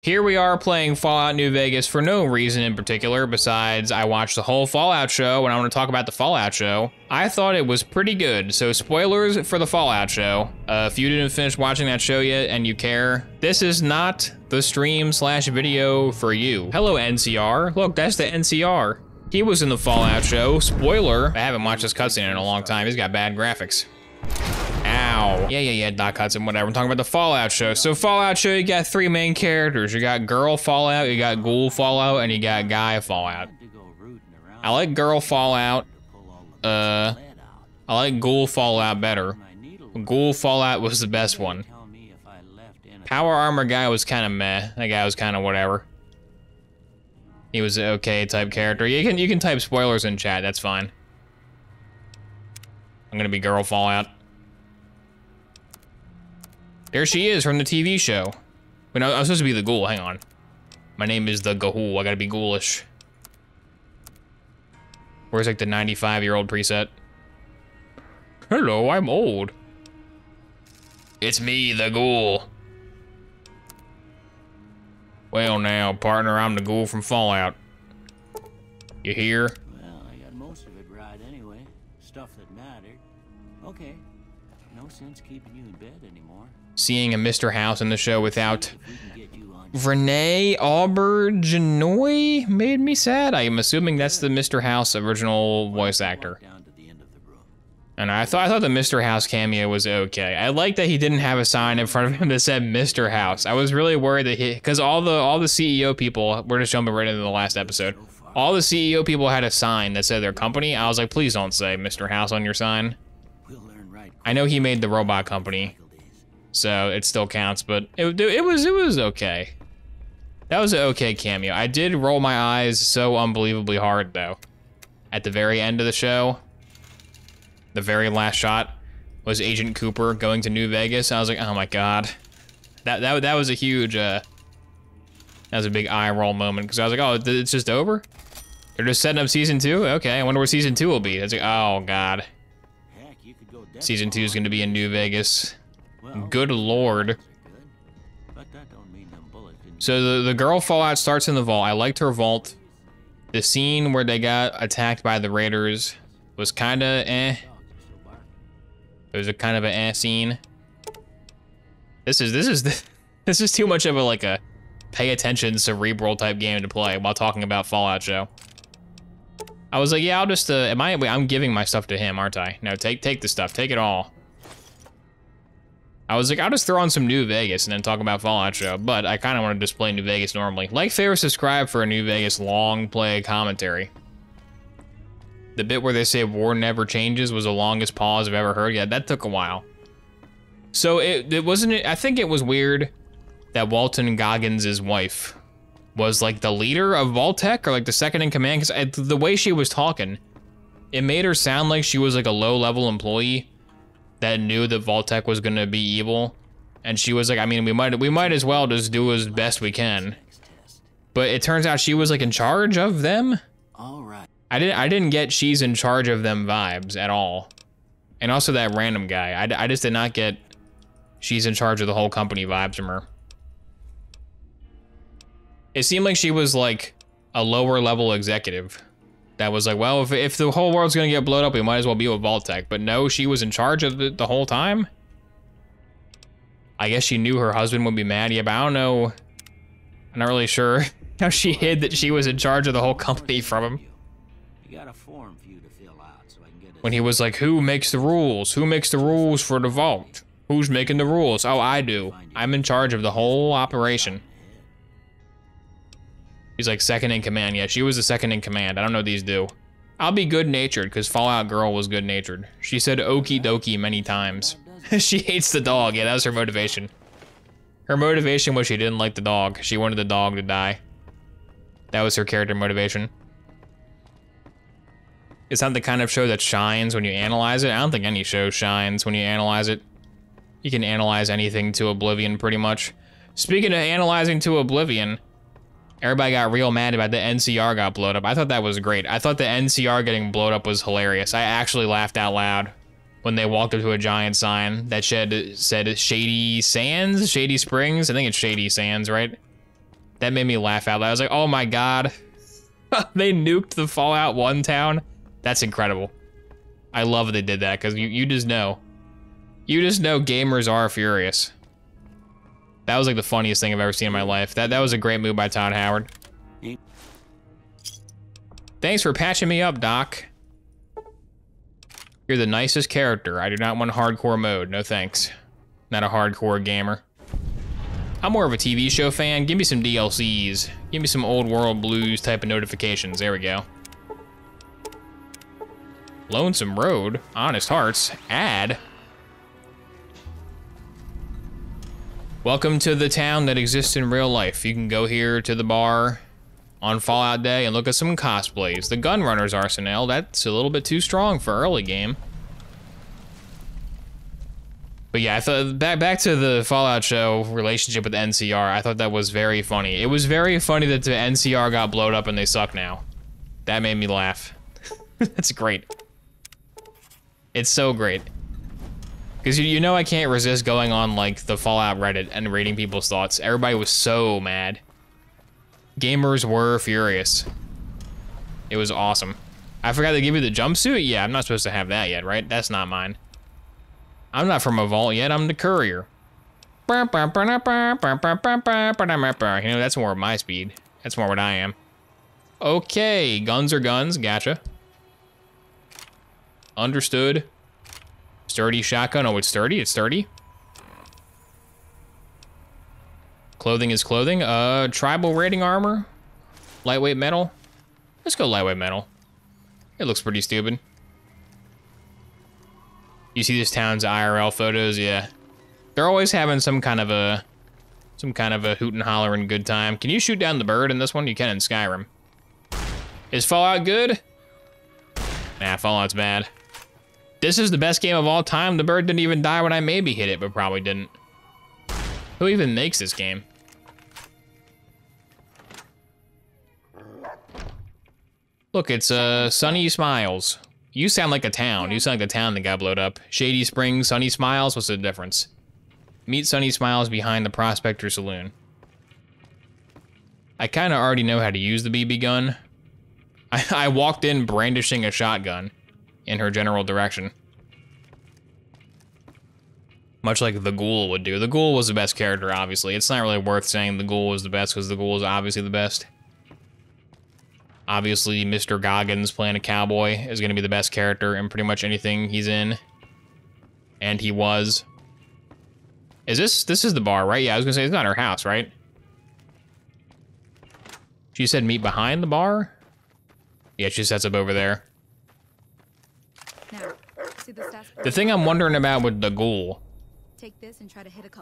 Here we are playing Fallout New Vegas for no reason in particular besides I watched the whole Fallout show and I want to talk about the Fallout show. I thought it was pretty good, so spoilers for the Fallout show. Uh, if you didn't finish watching that show yet and you care, this is not the stream slash video for you. Hello NCR, look that's the NCR. He was in the Fallout show, spoiler. I haven't watched this cutscene in a long time, he's got bad graphics. Ow. Yeah, yeah, yeah, Doc Hudson, whatever. I'm talking about the Fallout show. So Fallout show, you got three main characters. You got Girl Fallout, you got Ghoul Fallout, and you got Guy Fallout. I like Girl Fallout. Uh, I like Ghoul Fallout better. Ghoul Fallout was the best one. Power Armor guy was kind of meh. That guy was kind of whatever. He was an okay type character. You can you can type spoilers in chat. That's fine. I'm gonna be Girl Fallout. There she is from the TV show. Wait, no, I'm supposed to be the ghoul. Hang on. My name is the Ghoul. I gotta be ghoulish. Where's like the 95 year old preset? Hello, I'm old. It's me, the ghoul. Well now, partner, I'm the ghoul from Fallout. You hear? Well, I got most of it right anyway. Stuff that mattered. Okay. No sense keeping you. Seeing a Mr. House in the show without If we can get you on Renee Auberjonois made me sad. I am assuming that's the Mr. House original voice actor. down to the end of the room. And I thought I thought the Mr. House cameo was okay. I like that he didn't have a sign in front of him that said Mr. House. I was really worried that he because all the all the CEO people we're just jumping right into the last episode. All the CEO people had a sign that said their company. I was like, please don't say Mr. House on your sign. We'll learn right I know he made the robot company, so it still counts. But it it was it was okay. That was an okay cameo. I did roll my eyes so unbelievably hard though. At the very end of the show, the very last shot was Agent Cooper going to New Vegas. I was like, oh my god, that that that was a huge uh, that was a big eye roll moment because I was like, oh, it's just over. They're just setting up season two. Okay, I wonder what season two will be. It's like, oh god, Heck, go season two is going to be in New Vegas. Good lord. bullets are good, But that don't mean them bullets didn't So the, the girl Fallout starts in the vault. I liked her vault. The scene where they got attacked by the raiders was kind of eh. dogs are so barky. It was a kind of an eh scene. This is this is this is too much of a like a pay attention cerebral type game to play while talking about Fallout show. I was like, yeah, I'll just uh, am I? I'm giving my stuff to him, aren't I? No, take take the stuff, take it all. I was like, I'll just throw on some New Vegas and then talk about Fallout show, but I kind of want to display New Vegas normally. Like, favorite, subscribe for a New Vegas long play commentary. The bit where they say war never changes was the longest pause I've ever heard. Yeah, that took a while. So it, it wasn't, I think it was weird that Walton Goggins' wife was like the leader of Vault-Tec or like the second in command because the way she was talking, it made her sound like she was like a low level employee that knew that Vault-Tec was gonna be evil. And she was like, I mean, we might we might as well just do as best we can. But it turns out she was like in charge of them. All right. I didn't I didn't get she's in charge of them vibes at all. And also that random guy. I, I just did not get she's in charge of the whole company vibes from her. It seemed like she was like a lower level executive that was like, well, if, if the whole world's gonna get blown up, we might as well be with Vault-Tec. But no, she was in charge of it the whole time. I guess she knew her husband would be mad. Yeah, but I don't know. I'm not really sure how she hid that she was in charge of the whole company from him. When he was like, "Who makes the rules? Who makes the rules for the vault? Who's making the rules? Oh, I do. I'm in charge of the whole operation." He's like second in command. Yeah, she was the second in command. I don't know these do. I'll be good natured because Fallout Girl was good natured. She said okie dokie many times. she hates the dog. Yeah, that was her motivation. Her motivation was she didn't like the dog. She wanted the dog to die. That was her character motivation. It's not the kind of show that shines when you analyze it. I don't think any show shines when you analyze it. You can analyze anything to oblivion pretty much. Speaking of analyzing to oblivion, everybody got real mad about the NCR got blown up. I thought that was great. I thought the NCR getting blown up was hilarious. I actually laughed out loud when they walked up to a giant sign that shed, said Shady Sands, Shady Springs. I think it's Shady Sands, right? That made me laugh out loud. I was like, oh my god. they nuked the Fallout 1 town? That's incredible. I love they did that, because you, you just know. You just know gamers are furious. That was like the funniest thing I've ever seen in my life. That that was a great move by Todd Howard. Thanks for patching me up, Doc. You're the nicest character. I do not want hardcore mode. No thanks. Not a hardcore gamer. I'm more of a TV show fan. Give me some DLCs. Give me some old world blues type of notifications. There we go. Lonesome Road. Honest Hearts. Ad. Welcome to the town that exists in real life. You can go here to the bar on Fallout Day and look at some cosplays. The Gunrunner's Arsenal, that's a little bit too strong for early game. But yeah, I thought back back to the Fallout show relationship with NCR. I thought that was very funny. It was very funny that the NCR got blowed up and they suck now. That made me laugh. That's great. It's so great. Because you, you know I can't resist going on like the Fallout Reddit and reading people's thoughts. Everybody was so mad. Gamers were furious. It was awesome. I forgot to give you the jumpsuit? Yeah, I'm not supposed to have that yet, right? That's not mine. I'm not from a vault yet, I'm the courier. You know, that's more my speed. That's more what I am. Okay, guns are guns, gotcha. Understood. Sturdy shotgun, oh, it's sturdy, it's sturdy. Clothing is clothing. Uh, tribal rating armor. Lightweight metal. Let's go lightweight metal. It looks pretty stupid. You see this town's IRL photos? Yeah. They're always having some kind of a, some kind of a hoot and holler and good time. Can you shoot down the bird in this one? You can in Skyrim. Is Fallout good? Nah, Fallout's bad. This is the best game of all time. The bird didn't even die when I maybe hit it, but probably didn't. Who even makes this game? Look, it's uh, Sunny Smiles. You sound like a town. You sound like the town that got blowed up. Shady Springs, Sunny Smiles, what's the difference? Meet Sunny Smiles behind the Prospector Saloon. I kind of already know how to use the BB gun. I, I walked in brandishing a shotgun in her general direction. Much like the Ghoul would do. The Ghoul was the best character, obviously. It's not really worth saying the Ghoul was the best because the Ghoul is obviously the best. Obviously, Mr. Goggins playing a cowboy is going to be the best character in pretty much anything he's in. And he was. Is this, this is the bar, right? Yeah, I was going to say, it's not her house, right? She said meet behind the bar? Yeah, she sets up over there. Now, see the, the thing I'm wondering about with the ghoul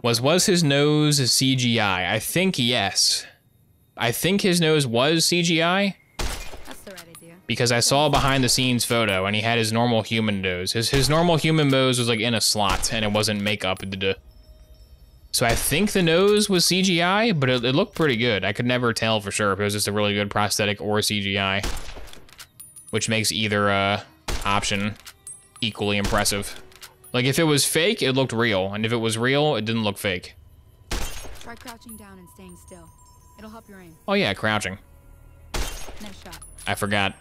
was was his nose CGI? I think yes. I think his nose was CGI That's the right idea. because I saw a behind the scenes photo and he had his normal human nose. His, his normal human nose was like in a slot and it wasn't makeup. So I think the nose was CGI, but it, it, looked pretty good. I could never tell for sure if it was just a really good prosthetic or CGI, which makes either uh, option equally impressive. Like if it was fake, it looked real, and if it was real, it didn't look fake. Try crouching down and staying still. It'll help your aim. Oh yeah, crouching. Nice shot. I forgot.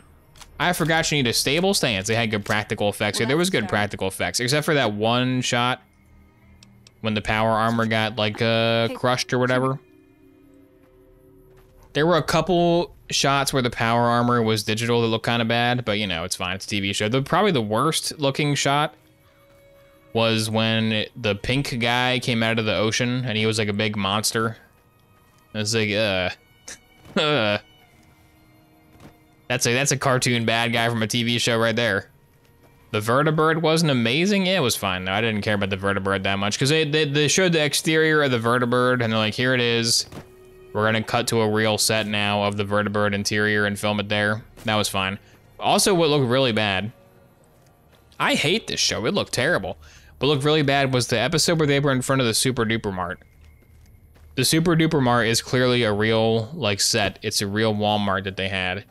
I forgot you need a stable stance. They had good practical effects here. There was good practical effects, except for that one shot when the power armor got like uh, crushed or whatever. There were a couple shots where the power armor was digital that looked kind of bad, but you know, it's fine. It's a TV show. The, probably the worst looking shot was when the pink guy came out of the ocean and he was like a big monster. It's like, uh, uh. That's a that's a cartoon bad guy from a TV show right there. The vertibird wasn't amazing. Yeah, it was fine though. I didn't care about the vertibird that much because they, they they showed the exterior of the vertibird and they're like, here it is. We're gonna cut to a real set now of the vertibird interior and film it there. That was fine. Also, what looked really bad. I hate this show. It looked terrible. What looked really bad was the episode where they were in front of the Super Duper Mart. The Super Duper Mart is clearly a real like set. It's a real Walmart that they had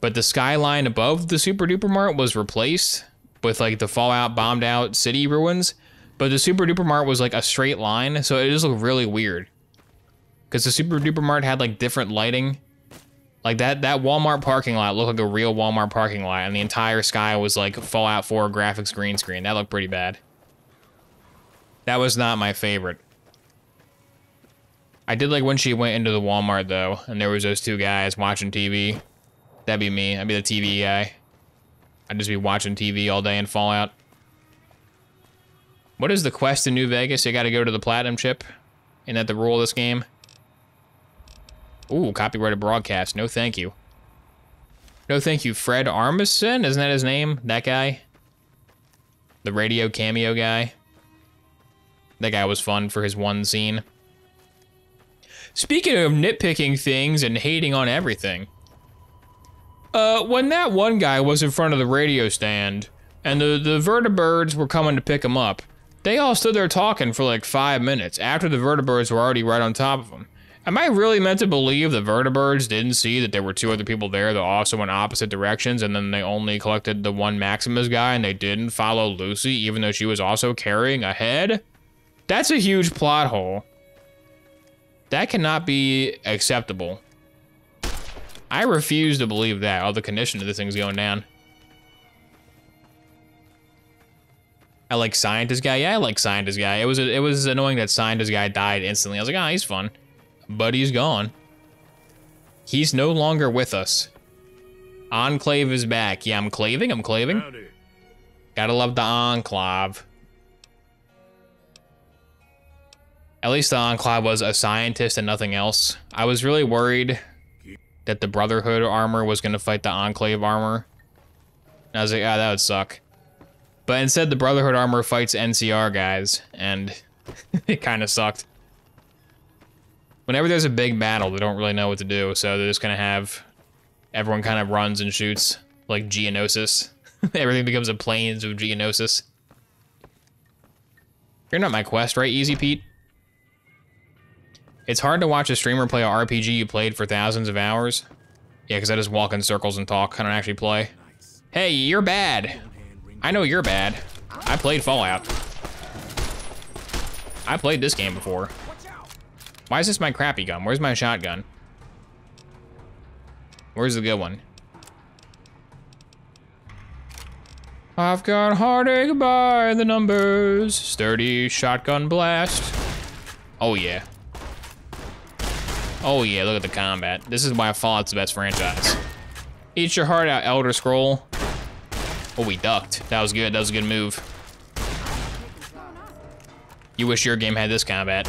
but the skyline above the Super Duper Mart was replaced with like the Fallout bombed out city ruins. But the Super Duper Mart was like a straight line, so it just looked really weird. Because the Super Duper Mart had like different lighting. Like that that Walmart parking lot looked like a real Walmart parking lot, and the entire sky was like Fallout 4 graphics green screen. That looked pretty bad. That was not my favorite. I did like when she went into the Walmart though, and there was those two guys watching TV. That'd be me. I'd be the TV guy. I'd just be watching TV all day in Fallout. What is the quest in New Vegas? You gotta go to the Platinum Chip? Isn't that the rule of this game? Ooh, copyrighted broadcast. No thank you. No thank you, Fred Armisen? Isn't that his name? That guy? The radio cameo guy? That guy was fun for his one scene. Speaking of nitpicking things and hating on everything. Uh, when that one guy was in front of the radio stand, and the, the vertibirds were coming to pick him up, they all stood there talking for like five minutes after the vertibirds were already right on top of him. Am I really meant to believe the vertibirds didn't see that there were two other people there that also went opposite directions and then they only collected the one Maximus guy and they didn't follow Lucy even though she was also carrying a head? That's a huge plot hole. That cannot be acceptable. I refuse to believe that. Oh, the condition of this thing's going down. I like scientist guy. Yeah, I like scientist guy. It was it was annoying that scientist guy died instantly. I was like, ah, oh, he's fun but he's gone. He's no longer with us. Enclave is back. Yeah, I'm claving, I'm claving. Howdy. Gotta love the Enclave. At least the Enclave was a scientist and nothing else. I was really worried that the Brotherhood armor was gonna fight the Enclave armor. And I was like, ah, that would suck. But instead, the Brotherhood armor fights NCR guys, and it kind of sucked whenever there's a big battle, they don't really know what to do, so they're just gonna have everyone kind of runs and shoots like Geonosis. Everything becomes a plains of Geonosis. You're not my quest, right, Easy Pete? It's hard to watch a streamer play a RPG you played for thousands of hours. Yeah, because I just walk in circles and talk. I don't actually play. Hey, you're bad. I know you're bad. I played Fallout. I played this game before. Why is this my crappy gun? Where's my shotgun? Where's the good one? I've got heartache by the numbers. Sturdy shotgun blast. Oh yeah. Oh yeah, look at the combat. This is why Fallout's the best franchise. Eat your heart out, Elder Scroll. Oh, we ducked. That was good, that was a good move. You wish your game had this combat.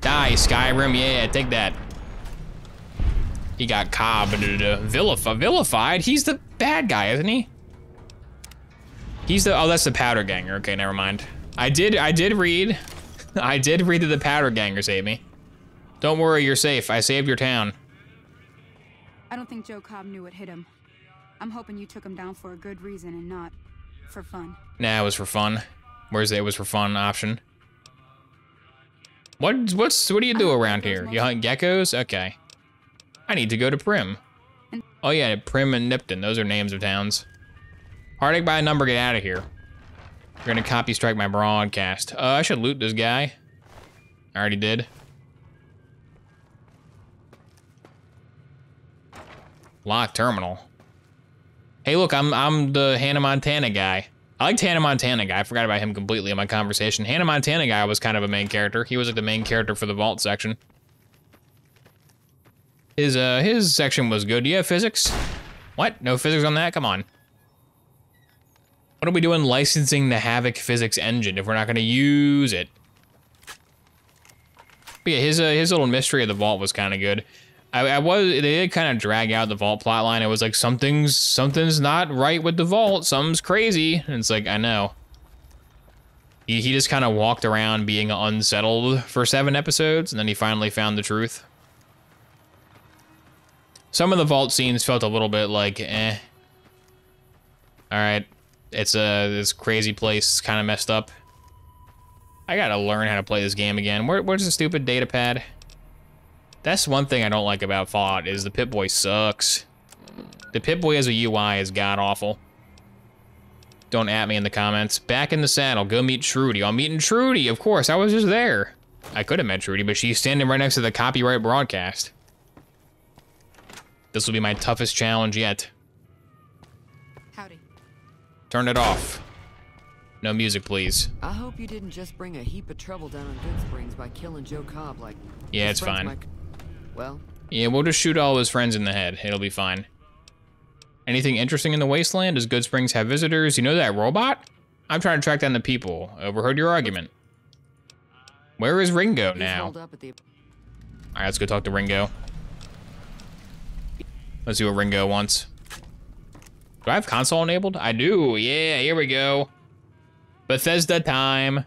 Die, Skyrim. Yeah, take that. He got Cobb uh, vilified. Vilified? He's the bad guy, isn't he? He's the, oh, that's the powder ganger. Okay, never mind. I did, I did read, I did read that the powder ganger saved me. Don't worry, you're safe. I saved your town. I don't think Joe Cobb knew what hit him. I'm hoping you took him down for a good reason and not for fun. Nah, it was for fun. Where's the it was for fun option? What what's what do you do around here? You hunt geckos? Okay. I need to go to Primm. Oh yeah, Primm and Nipton. Those are names of towns. Heartache by a number, get out of here. You're gonna copy strike my broadcast. Uh, I should loot this guy. I already did. Lock terminal. Hey, look, I'm I'm the Hannah Montana guy. I liked Hannah Montana guy. I forgot about him completely in my conversation. Hannah Montana guy was kind of a main character. He was like the main character for the vault section. His uh his section was good. Do you have physics? What? No physics on that? Come on. What are we doing licensing the Havok physics engine if we're not gonna use it? But yeah, his uh, his little mystery of the vault was kind of good. I, I, was they did kind of drag out the vault plotline. It was like something's something's not right with the vault. Something's crazy. And it's like I know. He he just kind of walked around being unsettled for seven episodes, and then he finally found the truth. Some of the vault scenes felt a little bit like eh. All right, it's a this crazy place, kind of messed up. I gotta learn how to play this game again. Where, where's the stupid data pad? That's one thing I don't like about Fallout is the Pip-Boy sucks. The Pip-Boy as a UI is god-awful. Don't at me in the comments. Back in the saddle. Go meet Trudy. I'm meeting Trudy, of course. I was just there. I could have met Trudy, but she's standing right next to the copyright broadcast. This will be my toughest challenge yet. Howdy. Turn it off. No music, please. I hope you didn't just bring a heap of trouble down on Goodsprings by killing Joe Cobb like. Yeah, it's fine. Well, Yeah, we'll just shoot all his friends in the head. It'll be fine. Anything interesting in the wasteland? Does Goodsprings have visitors? You know that robot? I'm trying to track down the people. Overheard your argument. Where is Ringo now? holed up at the. Alright, let's go talk to Ringo. Let's see what Ringo wants. Do I have console enabled? I do. Yeah, here we go. Bethesda time.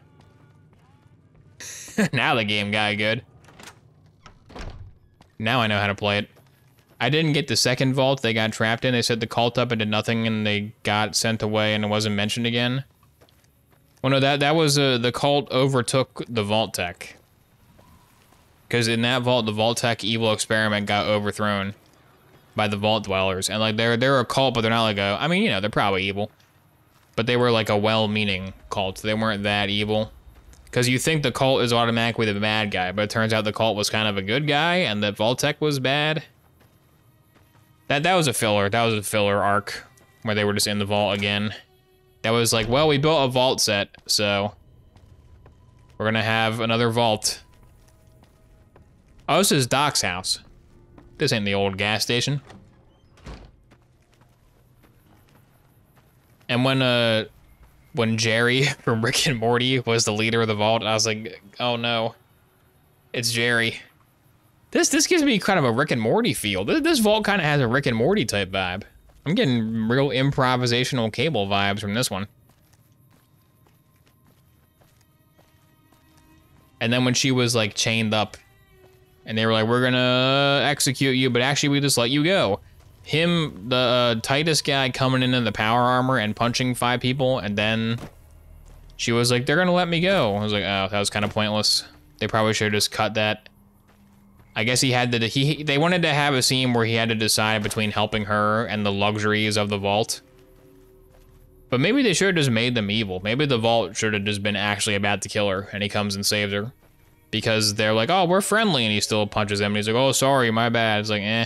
now the game got good. Now I know how to play it. I didn't get the second vault they got trapped in. They said the cult up and did nothing and they got sent away and it wasn't mentioned again. Well, no, that, that was, uh, the cult overtook the vault tech. Because in that vault, the vault tech evil experiment got overthrown by the vault dwellers. And like they're they're a cult, but they're not like a I mean, you know, they're probably evil. But they were like a well-meaning cult. They weren't that evil. Because you think the cult is automatically the bad guy, but it turns out the cult was kind of a good guy, and the Vault-Tec was bad. That that was a filler. That was a filler arc where they were just in the vault again. That was like, well, we built a vault set, so we're gonna have another vault. Oh, this is Doc's house. This ain't the old gas station. And when uh when Jerry from Rick and Morty was the leader of the vault, I was like, oh no. It's Jerry. This this gives me kind of a Rick and Morty feel. This, this vault kind of has a Rick and Morty type vibe. I'm getting real improvisational cable vibes from this one. And then when she was like chained up and they were like, "We're gonna execute you," but actually we just let you go. Him, the uh, Titus guy, coming in in the power armor and punching five people, and then she was like, "They're gonna let me go." I was like, "Oh, that was kind of pointless." They probably should have just cut that. I guess he had to. He they wanted to have a scene where he had to decide between helping her and the luxuries of the vault. But maybe they should have just made them evil. Maybe the vault should have just been actually about to kill her, and he comes and saves her because they're like, "Oh, we're friendly," and he still punches them. And he's like, "Oh, sorry, my bad." It's like, eh,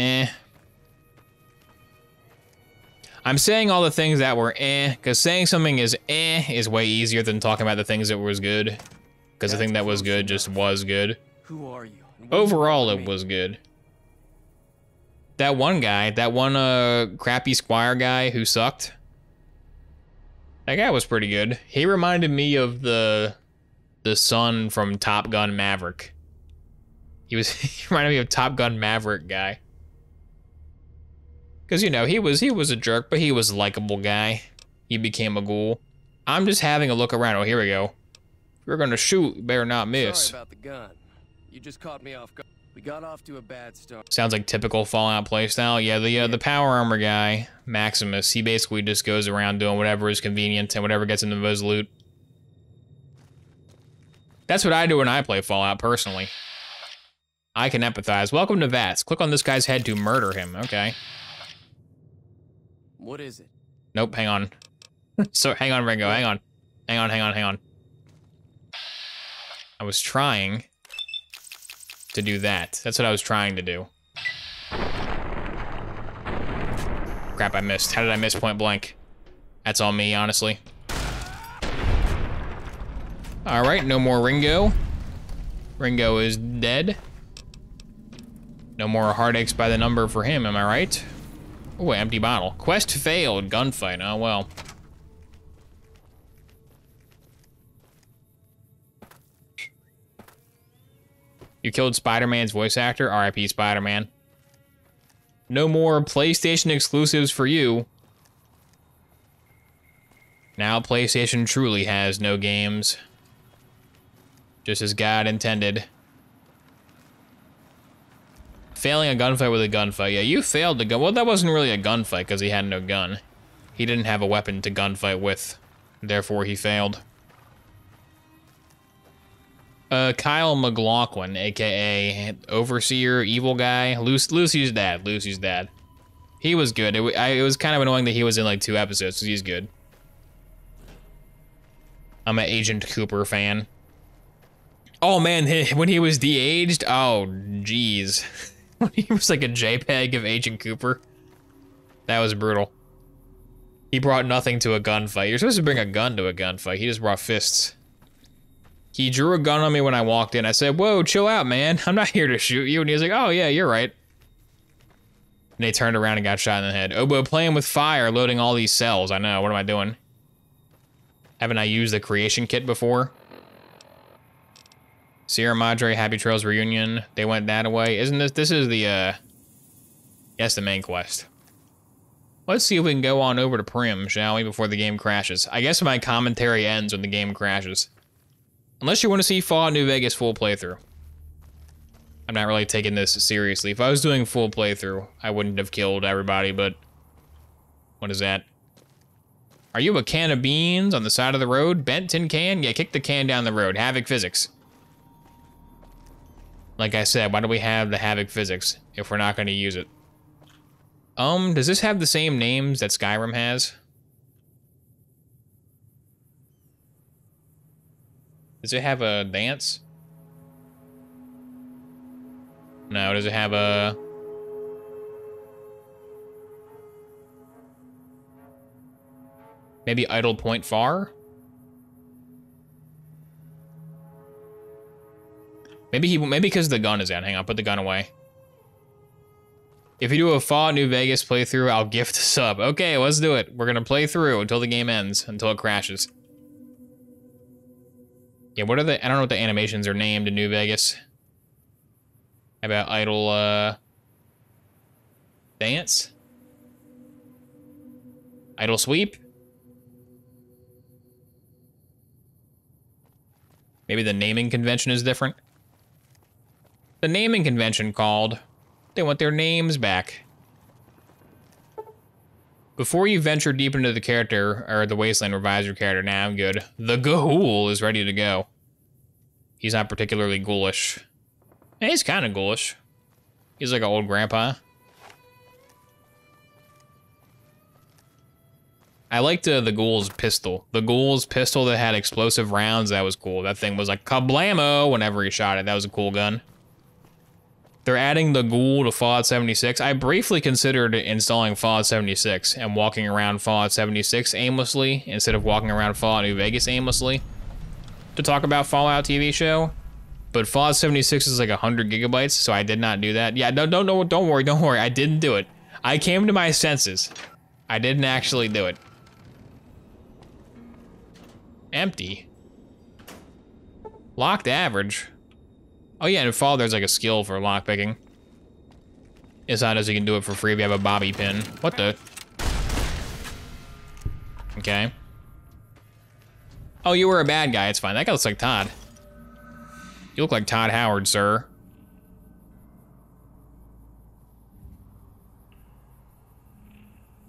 eh. I'm saying all the things that were eh, because saying something is eh is way easier than talking about the things that was good. Because the thing that was good just was good. Who are you? and what do you Overall, it was good. That one guy, that one uh crappy squire guy who sucked. That guy was pretty good. He reminded me of the the son from Top Gun Maverick. He was he reminded me of Top Gun Maverick guy. Cause you know he was he was a jerk, but he was a likable guy. He became a ghoul. I'm just having a look around. Oh, here we go. If you're gonna shoot, you better not miss. Sorry about the gun. You just caught me off guard. We got off to a bad start. Sounds like typical Fallout playstyle. Yeah, the uh, the power armor guy, Maximus, he basically just goes around doing whatever is convenient and whatever gets him the most loot. That's what I do when I play Fallout personally. I can empathize. Welcome to VATS. Click on this guy's head to murder him. Okay. What is it? Nope, hang on. so hang on, Ringo, hang on. Hang on, hang on, hang on. I was trying to do that. That's what I was trying to do. Crap, I missed. How did I miss point blank? That's all me, honestly. Alright, no more Ringo. Ringo is dead. No more heartaches by the number for him, am I right? Oh, empty bottle. Quest failed. Gunfight. Oh, well. You killed Spider-Man's voice actor? RIP Spider-Man. No more PlayStation exclusives for you. Now PlayStation truly has no games. Just as God intended. Failing a gunfight with a gunfight. Yeah, you failed the gun. Well, that wasn't really a gunfight because he had no gun. He didn't have a weapon to gunfight with. Therefore, he failed. Uh, Kyle MacLachlan, aka Overseer, evil guy. Lucy's dad. Lucy's dad. He was good. It, I, it was kind of annoying that he was in like two episodes, so he's good. I'm an Agent Cooper fan. Oh man, when he was de-aged, oh jeez. he was like a JPEG of Agent Cooper. That was brutal. He brought nothing to a gunfight. You're supposed to bring a gun to a gunfight. He just brought fists. He drew a gun on me when I walked in. I said, whoa, chill out, man. I'm not here to shoot you. And he was like, oh yeah, you're right. And they turned around and got shot in the head. Oh, Obo playing with fire, loading all these cells. I know, what am I doing? Haven't I used the creation kit before? Sierra Madre, Happy Trails reunion. They went that away. Isn't this, this is the, uh, yes, the main quest. Let's see if we can go on over to Primm, shall we, before the game crashes. I guess my commentary ends when the game crashes. Unless you want to see Fallout New Vegas full playthrough. I'm not really taking this seriously. If I was doing full playthrough, I wouldn't have killed everybody, but... What is that? Are you a can of beans on the side of the road? Bent tin can? Yeah, kick the can down the road. Havok physics. Like I said, why do we have the Havok physics if we're not going to use it? Um, does this have the same names that Skyrim has? Does it have a dance? No, does it have a... Maybe Idle Point Far? Maybe he, maybe because the gun is out. Hang on, put the gun away. If you do a Fallout New Vegas playthrough, I'll gift a sub. Okay, let's do it. We're gonna play through until the game ends, until it crashes. Yeah, what are the, I don't know what the animations are named in New Vegas. How about Idle, uh, Dance? Idle Sweep? Maybe the naming convention is different? The naming convention called. They want their names back. Before you venture deep into the character, or the Wasteland revise your character, now I'm good. The Ghoul is ready to go. He's not particularly ghoulish. He's kind of ghoulish. He's like an old grandpa. I liked uh, the Ghoul's pistol. The Ghoul's pistol that had explosive rounds, that was cool. That thing was like kablamo whenever he shot it. That was a cool gun. They're adding the Ghoul to Fallout 76. I briefly considered installing Fallout 76 and walking around Fallout 76 aimlessly instead of walking around Fallout New Vegas aimlessly to talk about Fallout TV show. But Fallout 76 is like 100 gigabytes, so I did not do that. Yeah, don't, don't, don't, don't worry, don't worry. I didn't do it. I came to my senses. I didn't actually do it. Empty. Locked average. Oh yeah, and in Fall there's like a skill for lockpicking. It's not as you can do it for free if you have a bobby pin. What the? Okay. Oh, you were a bad guy, it's fine. That guy looks like Todd. You look like Todd Howard, sir.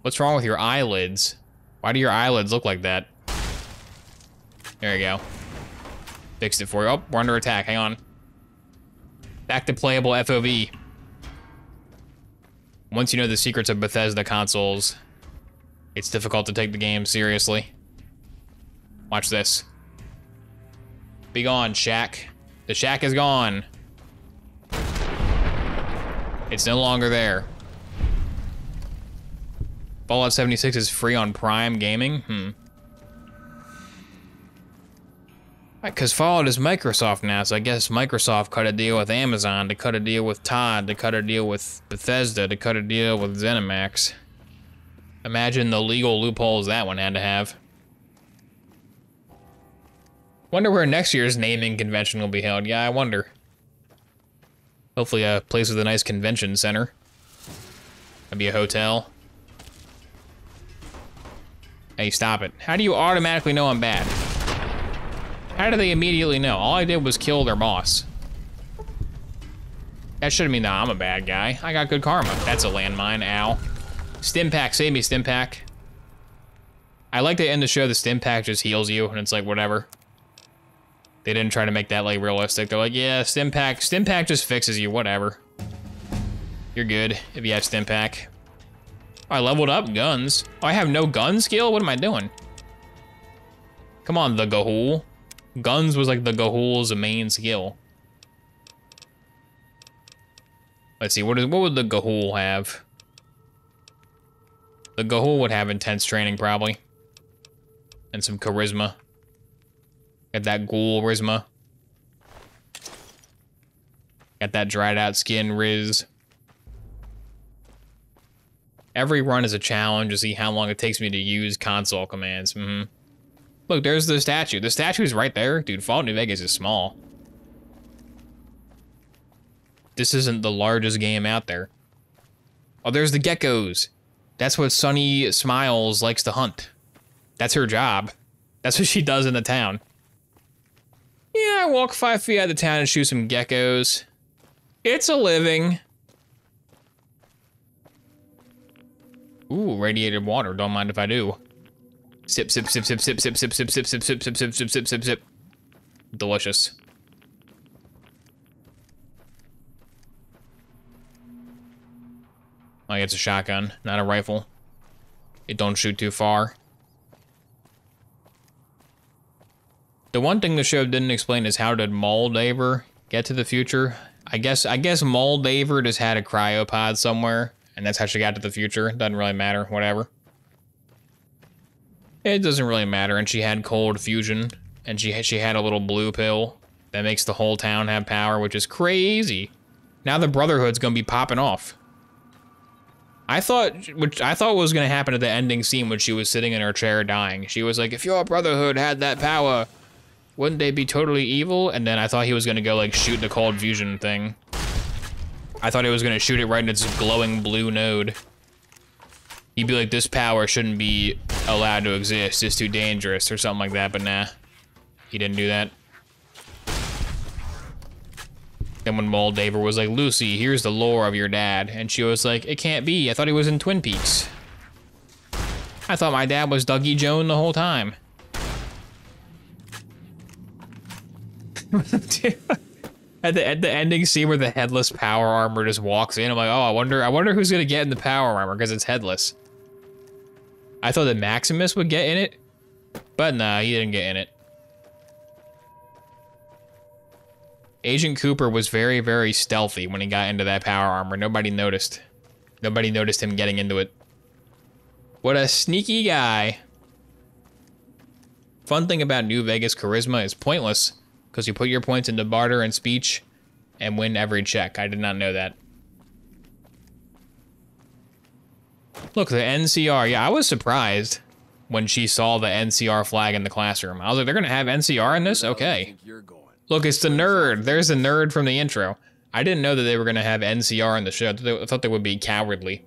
What's wrong with your eyelids? Why do your eyelids look like that? There you go. Fixed it for you. Oh, we're under attack. Hang on. Back to playable FOV. Once you know the secrets of Bethesda consoles, it's difficult to take the game seriously. Watch this. Be gone, shack. The shack is gone. It's no longer there. Fallout 76 is free on Prime Gaming? Hmm. Because Fallout is Microsoft now, so I guess Microsoft cut a deal with Amazon to cut a deal with Todd, to cut a deal with Bethesda, to cut a deal with ZeniMax. Imagine the legal loopholes that one had to have. Wonder where next year's naming convention will be held. Yeah, I wonder. Hopefully a place with a nice convention center. Maybe a hotel. Hey, stop it. How do you automatically know I'm bad? How do they immediately know? All I did was kill their boss. That shouldn't mean that I'm a bad guy. I got good karma. That's a landmine, ow. Stimpak, save me, Stimpak. I like to end the show the Stimpak just heals you, and it's like, whatever. They didn't try to make that, like, realistic. They're like, yeah, Stimpak, Stimpak just fixes you, whatever. You're good if you have Stimpak. Oh, I leveled up guns. Oh, I have no gun skill? What am I doing? Come on, the Gahul. Guns was like the Gahul's main skill. Let's see, what is what would the Gahul have? The Gahul would have intense training probably. And some charisma. Got that ghoul charisma. Got that dried out skin Riz. Every run is a challenge to see how long it takes me to use console commands. Mm -hmm. Look, there's the statue. The statue is right there. Dude, Fallout New Vegas is small. This isn't the largest game out there. Oh, there's the geckos. That's what Sunny Smiles likes to hunt. That's her job. That's what she does in the town. Yeah, I walk five feet out of the town and shoot some geckos. It's a living. Ooh, radiated water. Don't mind if I do. Sip, sip, sip, sip, sip, sip, sip, sip, sip, sip, sip, sip, sip, sip, sip, sip, sip. Delicious. Oh, it's a shotgun, not a rifle. It don't shoot too far. The one thing the show didn't explain is how did Moldaver get to the future? I guess I guess Moldaver just had a cryopod somewhere, and that's how she got to the future. Doesn't really matter, whatever. It doesn't really matter, and she had cold fusion, and she she had a little blue pill that makes the whole town have power, which is crazy. Now the Brotherhood's gonna be popping off. I thought, which I thought was gonna happen at the ending scene when she was sitting in her chair dying. She was like, if your Brotherhood had that power, wouldn't they be totally evil? And then I thought he was gonna go like shoot the cold fusion thing. I thought he was gonna shoot it right in its glowing blue node. He'd be like, this power shouldn't be allowed to exist, it's too dangerous or something like that, but nah. He didn't do that. Then when Moldaver was like, Lucy, here's the lore of your dad. And she was like, it can't be. I thought he was in Twin Peaks. I thought my dad was Dougie Jones the whole time. at the at the ending scene where the headless power armor just walks in, I'm like, oh, I wonder, I wonder who's gonna get in the power armor because it's headless. I thought that Maximus would get in it, but nah, he didn't get in it. Agent Cooper was very, very stealthy when he got into that power armor. Nobody noticed. Nobody noticed him getting into it. What a sneaky guy. Fun thing about New Vegas Charisma is pointless, because you put your points into barter and speech and win every check. I did not know that. Look, the NCR. Yeah, I was surprised when she saw the NCR flag in the classroom. I was like, they're going to have NCR in this? Okay. Look, it's the nerd. There's the nerd from the intro. I didn't know that they were going to have NCR in the show. I thought they would be cowardly.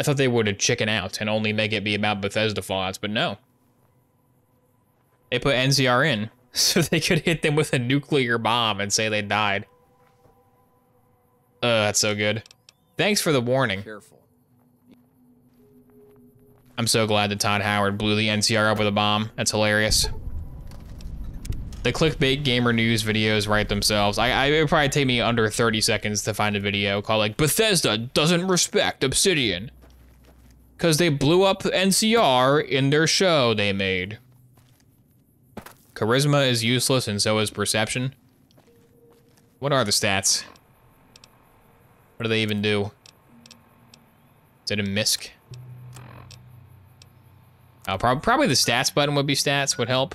I thought they would have chicken out and only make it be about Bethesda Fallouts, but no. They put NCR in so they could hit them with a nuclear bomb and say they died. Uh, that's so good. Thanks for the warning. Careful. I'm so glad that Todd Howard blew the NCR up with a bomb. That's hilarious. The clickbait gamer news videos write themselves. I, I it would probably take me under 30 seconds to find a video called like Bethesda doesn't respect Obsidian. Cause they blew up NCR in their show they made. Charisma is useless and so is perception. What are the stats? What do they even do? Is it a misc? Oh, prob probably the stats button would be stats, would help.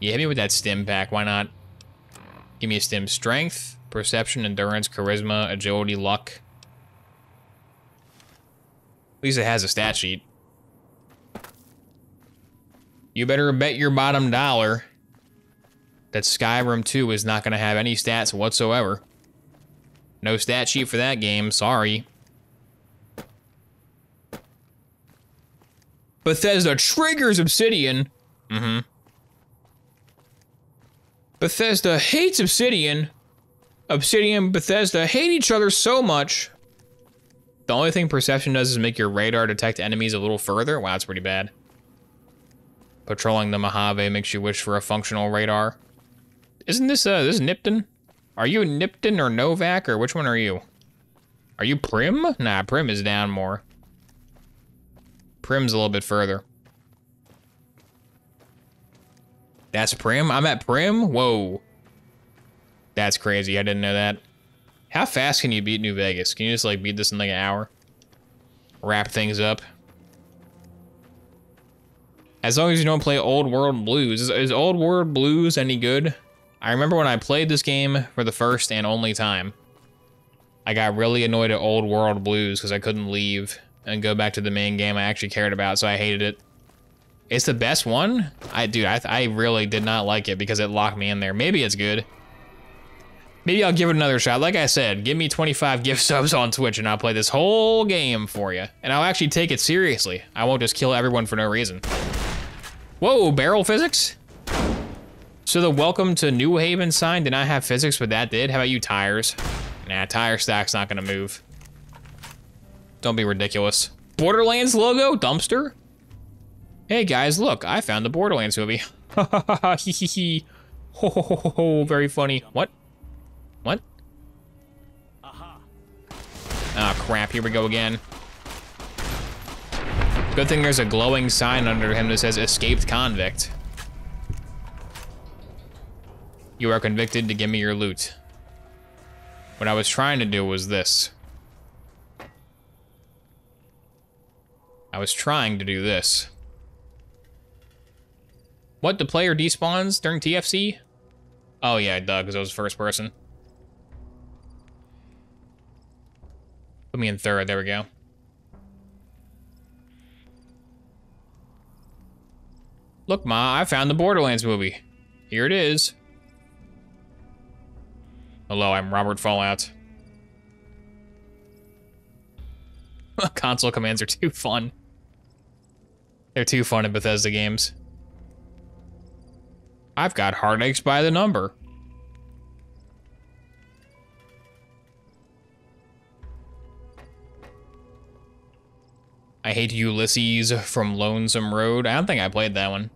Yeah, hit me with that stim pack, why not? Give me a stim. Strength, perception, endurance, charisma, agility, luck. At least it has a stat sheet. You better bet your bottom dollar that Skyrim 2 is not going to have any stats whatsoever. No stat sheet for that game, sorry. Bethesda triggers Obsidian. Mm-hmm. Bethesda hates Obsidian. Obsidian and Bethesda hate each other so much. The only thing perception does is make your radar detect enemies a little further. Wow, that's pretty bad. Patrolling the Mojave makes you wish for a functional radar. Isn't this, uh, this is Nipton? Are you Nipton or Novak, or which one are you? Are you Primm? Nah, Primm is down more. Primm's a little bit further. That's Primm? I'm at Primm? Whoa. That's crazy. I didn't know that. How fast can you beat New Vegas? Can you just like beat this in like an hour? Wrap things up. As long as you don't play Old World Blues. Is, is Old World Blues any good? I remember when I played this game for the first and only time. I got really annoyed at Old World Blues because I couldn't leave and go back to the main game I actually cared about, so I hated it. It's the best one? I Dude, I, I really did not like it because it locked me in there. Maybe it's good. Maybe I'll give it another shot. Like I said, give me 25 gift subs on Twitch and I'll play this whole game for you. And I'll actually take it seriously. I won't just kill everyone for no reason. Whoa, barrel physics? So the welcome to New Haven sign did not have physics, but that did? How about you, tires? Nah, tire stack's not gonna move. Don't be ridiculous. Borderlands logo? Dumpster? Hey guys, look, I found the Borderlands movie. Ha ha ha ha. Ho ho ho ho ho, very funny. What? What? Ah, oh, crap, here we go again. Good thing there's a glowing sign under him that says escaped convict. You are convicted to give me your loot. What I was trying to do was this. I was trying to do this. What, the player despawns during TFC? Oh yeah, duh, because it was first person. Put me in third, there we go. Look, Ma, I found the Borderlands movie. Here it is. Hello, I'm Robert Fallout. Console commands are too fun. They're too fun in Bethesda games. I've got heartaches by the number. I hate Ulysses from Lonesome Road. I don't think I played that one.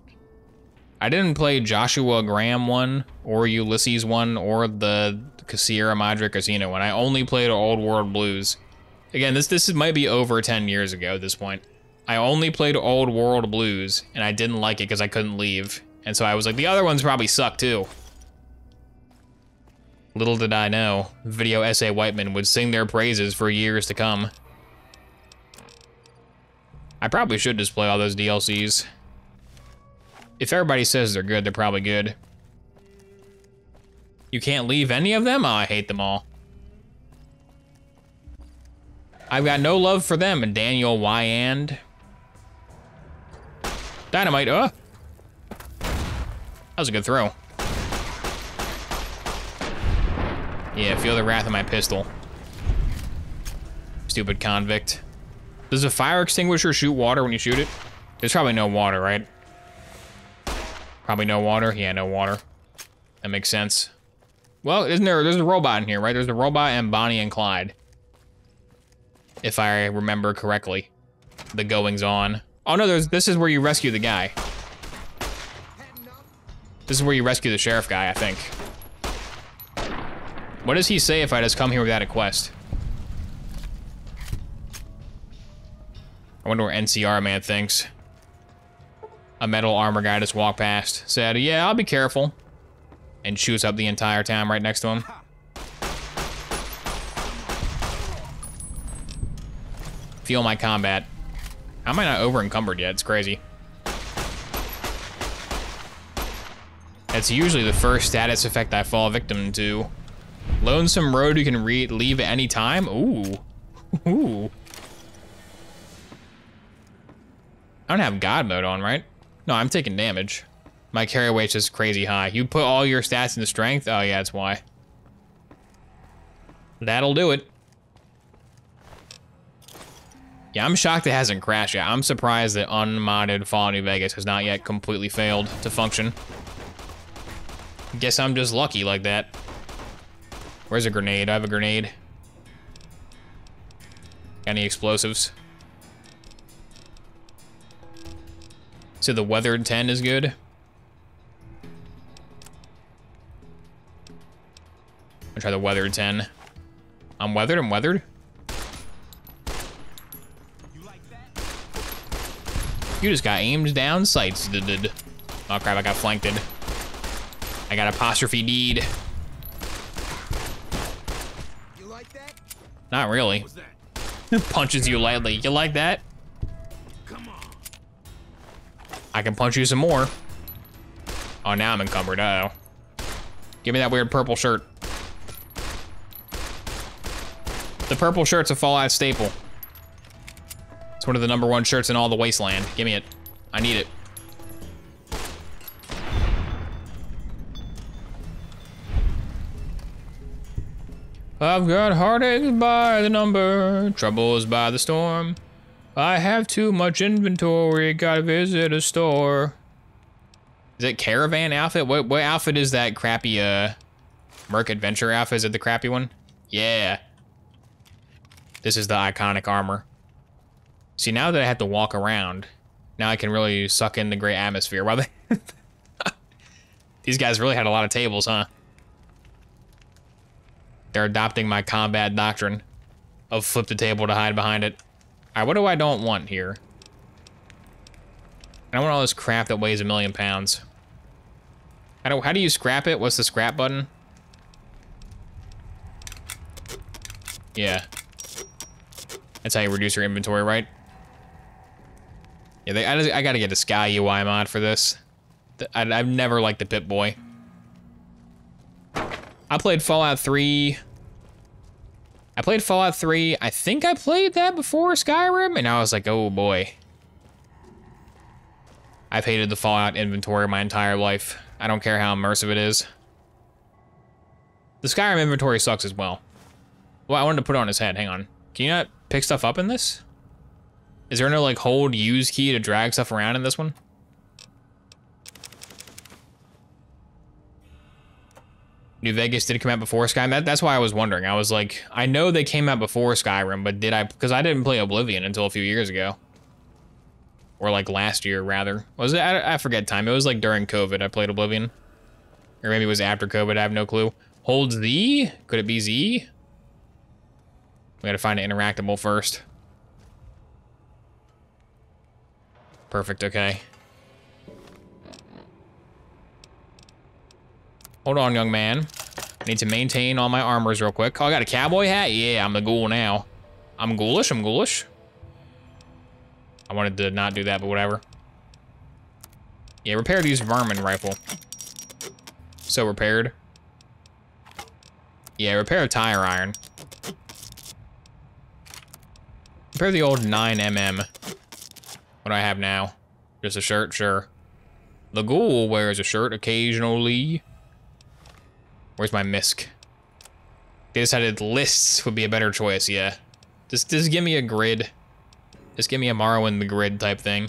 I didn't play Joshua Graham one, or Ulysses one, or the Sierra Madre Casino one. I only played Old World Blues. Again, this this might be over 10 years ago at this point. I only played Old World Blues, and I didn't like it because I couldn't leave. And so I was like, the other ones probably suck too. Little did I know, Video Essay Whiteman would sing their praises for years to come. I probably should just play all those DLCs. If everybody says they're good, they're probably good. You can't leave any of them? Oh, I hate them all. I've got no love for them and Daniel Wyand. Dynamite, uh. That was a good throw. Yeah, feel the wrath of my pistol. Stupid convict. Does a fire extinguisher shoot water when you shoot it? There's probably no water, right? Probably no water? Yeah, no water. That makes sense. Well, isn't there, there's a robot in here, right? There's a robot and Bonnie and Clyde. If I remember correctly. The goings on. Oh no, there's, this is where you rescue the guy. This is where you rescue the sheriff guy, I think. What does he say if I just come here without a quest? I wonder what NCR man thinks. A metal armor guy just walked past, said, yeah, I'll be careful. And shoots up the entire town right next to him. Feel my combat. How am I not over encumbered yet? It's crazy. That's usually the first status effect I fall victim to. Lonesome Road you can leave at any time? Ooh. Ooh. I don't have God mode on, right? No, I'm taking damage. My carry weight's just crazy high. You put all your stats into strength? Oh yeah, that's why. That'll do it. Yeah, I'm shocked it hasn't crashed yet. I'm surprised that unmodded Fallout New Vegas has not yet completely failed to function. Guess I'm just lucky like that. Where's a grenade? I have a grenade. Any explosives? So the weathered 10 is good. I'll try the weathered 10. I'm weathered, I'm weathered. You just got aimed down sights. Oh crap, I got flanked. I got apostrophe deed. You like that? Not really. Punches you lightly. You like that? Come on. I can punch you some more. Oh, now I'm encumbered. Uh oh. Give me that weird purple shirt. The purple shirt's a Fallout staple. It's one of the number one shirts in all the wasteland. Give me it. I need it. I've got heartaches by the number, troubles by the storm. I have too much inventory, gotta visit a store. Is it caravan outfit? What what outfit is that crappy uh Merc Adventure outfit? Is it the crappy one? Yeah. This is the iconic armor. See now that I have to walk around, now I can really suck in the great atmosphere. While they These guys really had a lot of tables, huh? They're adopting my combat doctrine of flip the table to hide behind it. Alright, what do I don't want here? I don't want all this crap that weighs a million pounds. How do, how do you scrap it? What's the scrap button? Yeah. That's how you reduce your inventory, right? Yeah, they, I, I gotta get a Sky UI mod for this. Th- I, I've never liked the Pip-Boy. I played Fallout 3. I played Fallout 3. I think I played that before Skyrim, and I was like, oh boy. I've hated the Fallout inventory my entire life. I don't care how immersive it is. The Skyrim inventory sucks as well. Well, I wanted to put it on his head. Hang on. Can you not pick stuff up in this? Is there no like hold use key to drag stuff around in this one? New Vegas did come out before Skyrim. That, that's why I was wondering. I was like, I know they came out before Skyrim, but did I? Because I didn't play Oblivion until a few years ago, or like last year rather. Was it? I, I forget time. It was like during COVID. I played Oblivion, or maybe it was after COVID. I have no clue. Hold Z? Could it be Z? We gotta find an interactable first. Perfect. Okay. Hold on, young man. I need to maintain all my armors real quick. Oh, I got a cowboy hat? Yeah, I'm the ghoul now. I'm ghoulish, I'm ghoulish. I wanted to not do that, but whatever. Yeah, repair these varmint rifle. So repaired. Yeah, repair a tire iron. Repair the old 9mm. What do I have now? Just a shirt? Sure. The ghoul wears a shirt occasionally. Where's my misc? They decided lists would be a better choice, yeah. Just, just give me a grid. Just give me a Morrowind the grid type thing.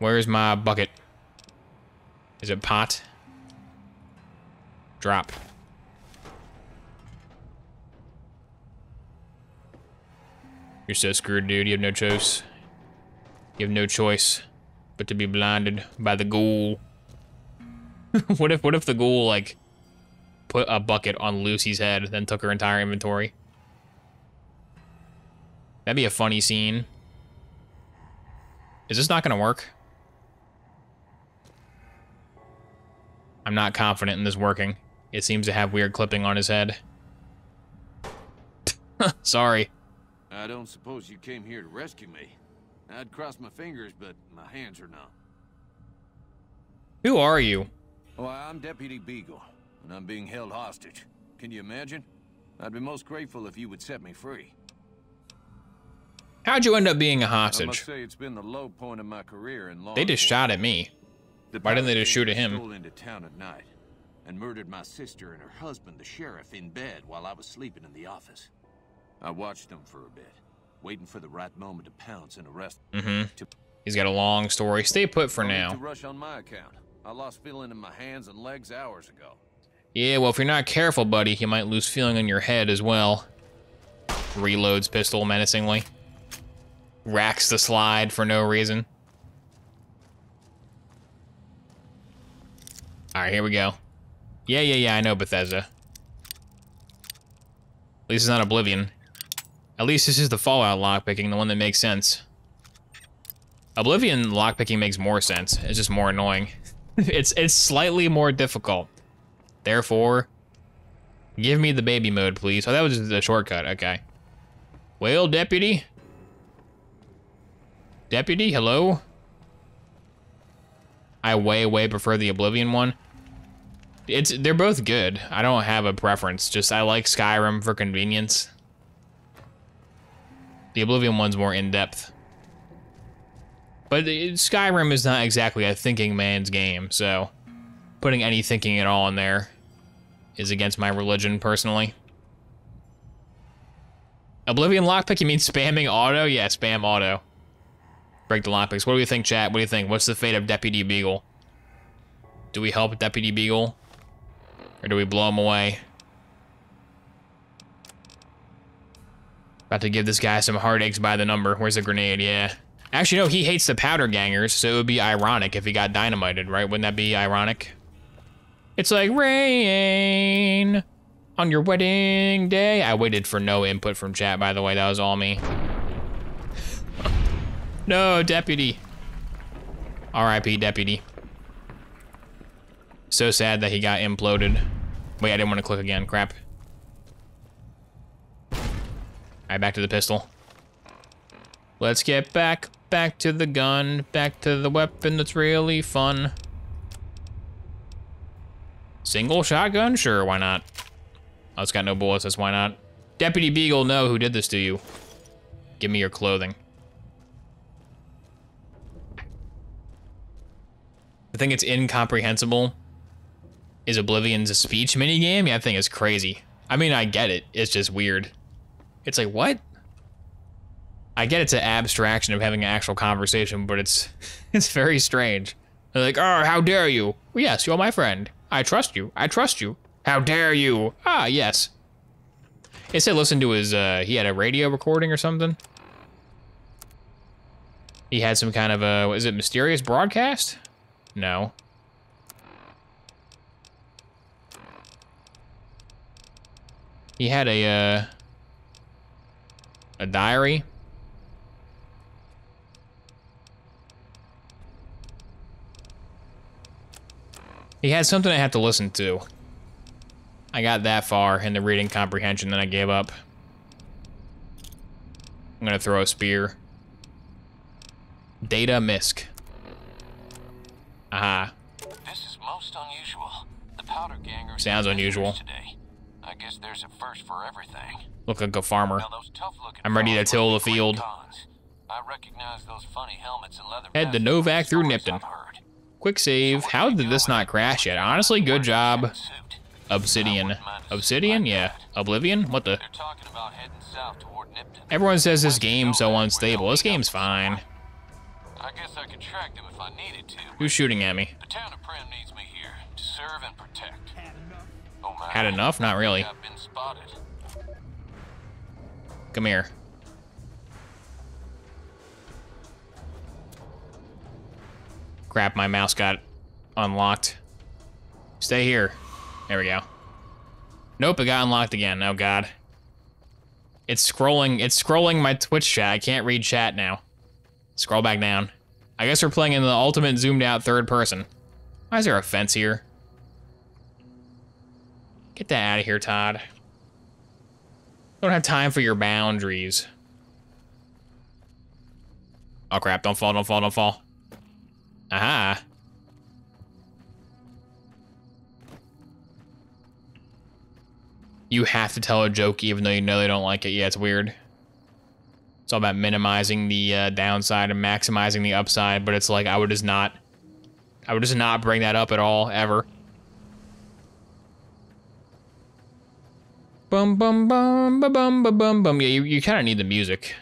Where's my bucket? Is it pot? Drop. You're so screwed, dude. You have no choice. You have no choice but to be blinded by the ghoul. what if what if the ghoul like put a bucket on Lucy's head, then took her entire inventory? That'd be a funny scene. Is this not gonna work? I'm not confident in this working. It seems to have weird clipping on his head. Sorry. I don't suppose you came here to rescue me. I'd cross my fingers, but my hands are numb. Who are you? Why, I'm Deputy Beagle, and I'm being held hostage. Can you imagine? I'd be most grateful if you would set me free. How'd you end up being a I must hostage? say it's been the low point of my career in law They just shot at me. The Why didn't they just shoot at him? Into town at night and murdered my sister and her husband, the sheriff, in bed while I was sleeping in the office. I watched them for a bit, waiting for the right moment to pounce and arrest. Mm-hmm. He's got a long story. Stay put for now. Rush on my account. I lost feeling in my hands and legs hours ago. Yeah, well, if you're not careful, buddy, you might lose feeling in your head as well. Reloads pistol menacingly. Racks the slide for no reason. Alright, here we go. Yeah, yeah, yeah, I know Bethesda. At least it's not Oblivion. At least this is the Fallout lockpicking, the one that makes sense. Oblivion lockpicking makes more sense. It's just more annoying. it's it's slightly more difficult. Therefore, give me the baby mode, please. Oh, that was a shortcut. Okay. Well, deputy. Deputy, hello. I way way prefer the Oblivion one. It's they're both good. I don't have a preference. Just I like Skyrim for convenience. The Oblivion one's more in depth. But it- Skyrim is not exactly a thinking man's game, so putting any thinking at all in there is against my religion personally. Oblivion lockpick, you mean spamming auto? Yeah, spam auto. Break the lockpicks. What do you think, chat? What do you think? What's the fate of Deputy Beagle? Do we help Deputy Beagle? Or do we blow him away? About to give this guy some heartaches by the number. Where's the grenade? Yeah. Actually, no, he hates the powder gangers, so it would be ironic if he got dynamited, right? Wouldn't that be ironic? It's like rain on your wedding day. I waited for no input from chat, by the way. That was all me. no, deputy. R.I.P. deputy. So sad that he got imploded. Wait, I didn't want to click again. Crap. Alright, back to the pistol. Let's get back, back to the gun, back to the weapon that's really fun. Single shotgun? Sure, why not? Oh, it's got no bullets, that's why not. Deputy Beagle, no, who did this to you? Give me your clothing. I think it's incomprehensible. Is Oblivion's speech minigame? Yeah, I think it's crazy. I mean, I get it. It's just weird. It's like, what? I get it's an abstraction of having an actual conversation, but it's it's very strange. They're like, oh, how dare you? Well, yes, you're my friend. I trust you. I trust you. How dare you? Ah, yes. It said listen to his, uh, he had a radio recording or something. He had some kind of a, is it mysterious broadcast? No. He had a, uh, a diary. He had something I had to listen to. I got that far in the reading comprehension, then I gave up. I'm gonna throw a spear. Data Misk. Aha. This is most unusual. The powder gangers Sounds unusual. today. I guess there's a first for everything. Look like a farmer. Now those tough-looking I'm ready to till the field. I recognize those funny helmets and leather Head to vests Novac through Nipton. Quick save. How did this not crash yet? Honestly, good job. Obsidian. Obsidian? Yeah. Oblivion? What the? They're talking about heading south toward Nipton. Everyone says this game's so unstable. This game's fine. I guess I could track them if I needed to. Who's shooting at me? The town of Primm needs me here to serve and protect. Oh. Had enough? Not really. I've been spotted. Come here. Crap, my mouse got unlocked. Stay here. There we go. Nope, it got unlocked again. Oh god. It's scrolling, it's scrolling my Twitch chat. I can't read chat now. Scroll back down. I guess we're playing in the ultimate zoomed out third person. Why is there a fence here? Get that out of here, Todd. Don't have time for your boundaries. Oh crap, don't fall, don't fall, don't fall. Aha. You have to tell a joke even though you know they don't like it. Yeah, it's weird. It's all about minimizing the uh, downside and maximizing the upside, but it's like I would just not, I would just not bring that up at all, ever. Bum bum bum ba bum ba bum bum. Yeah, you, you kind of need the music.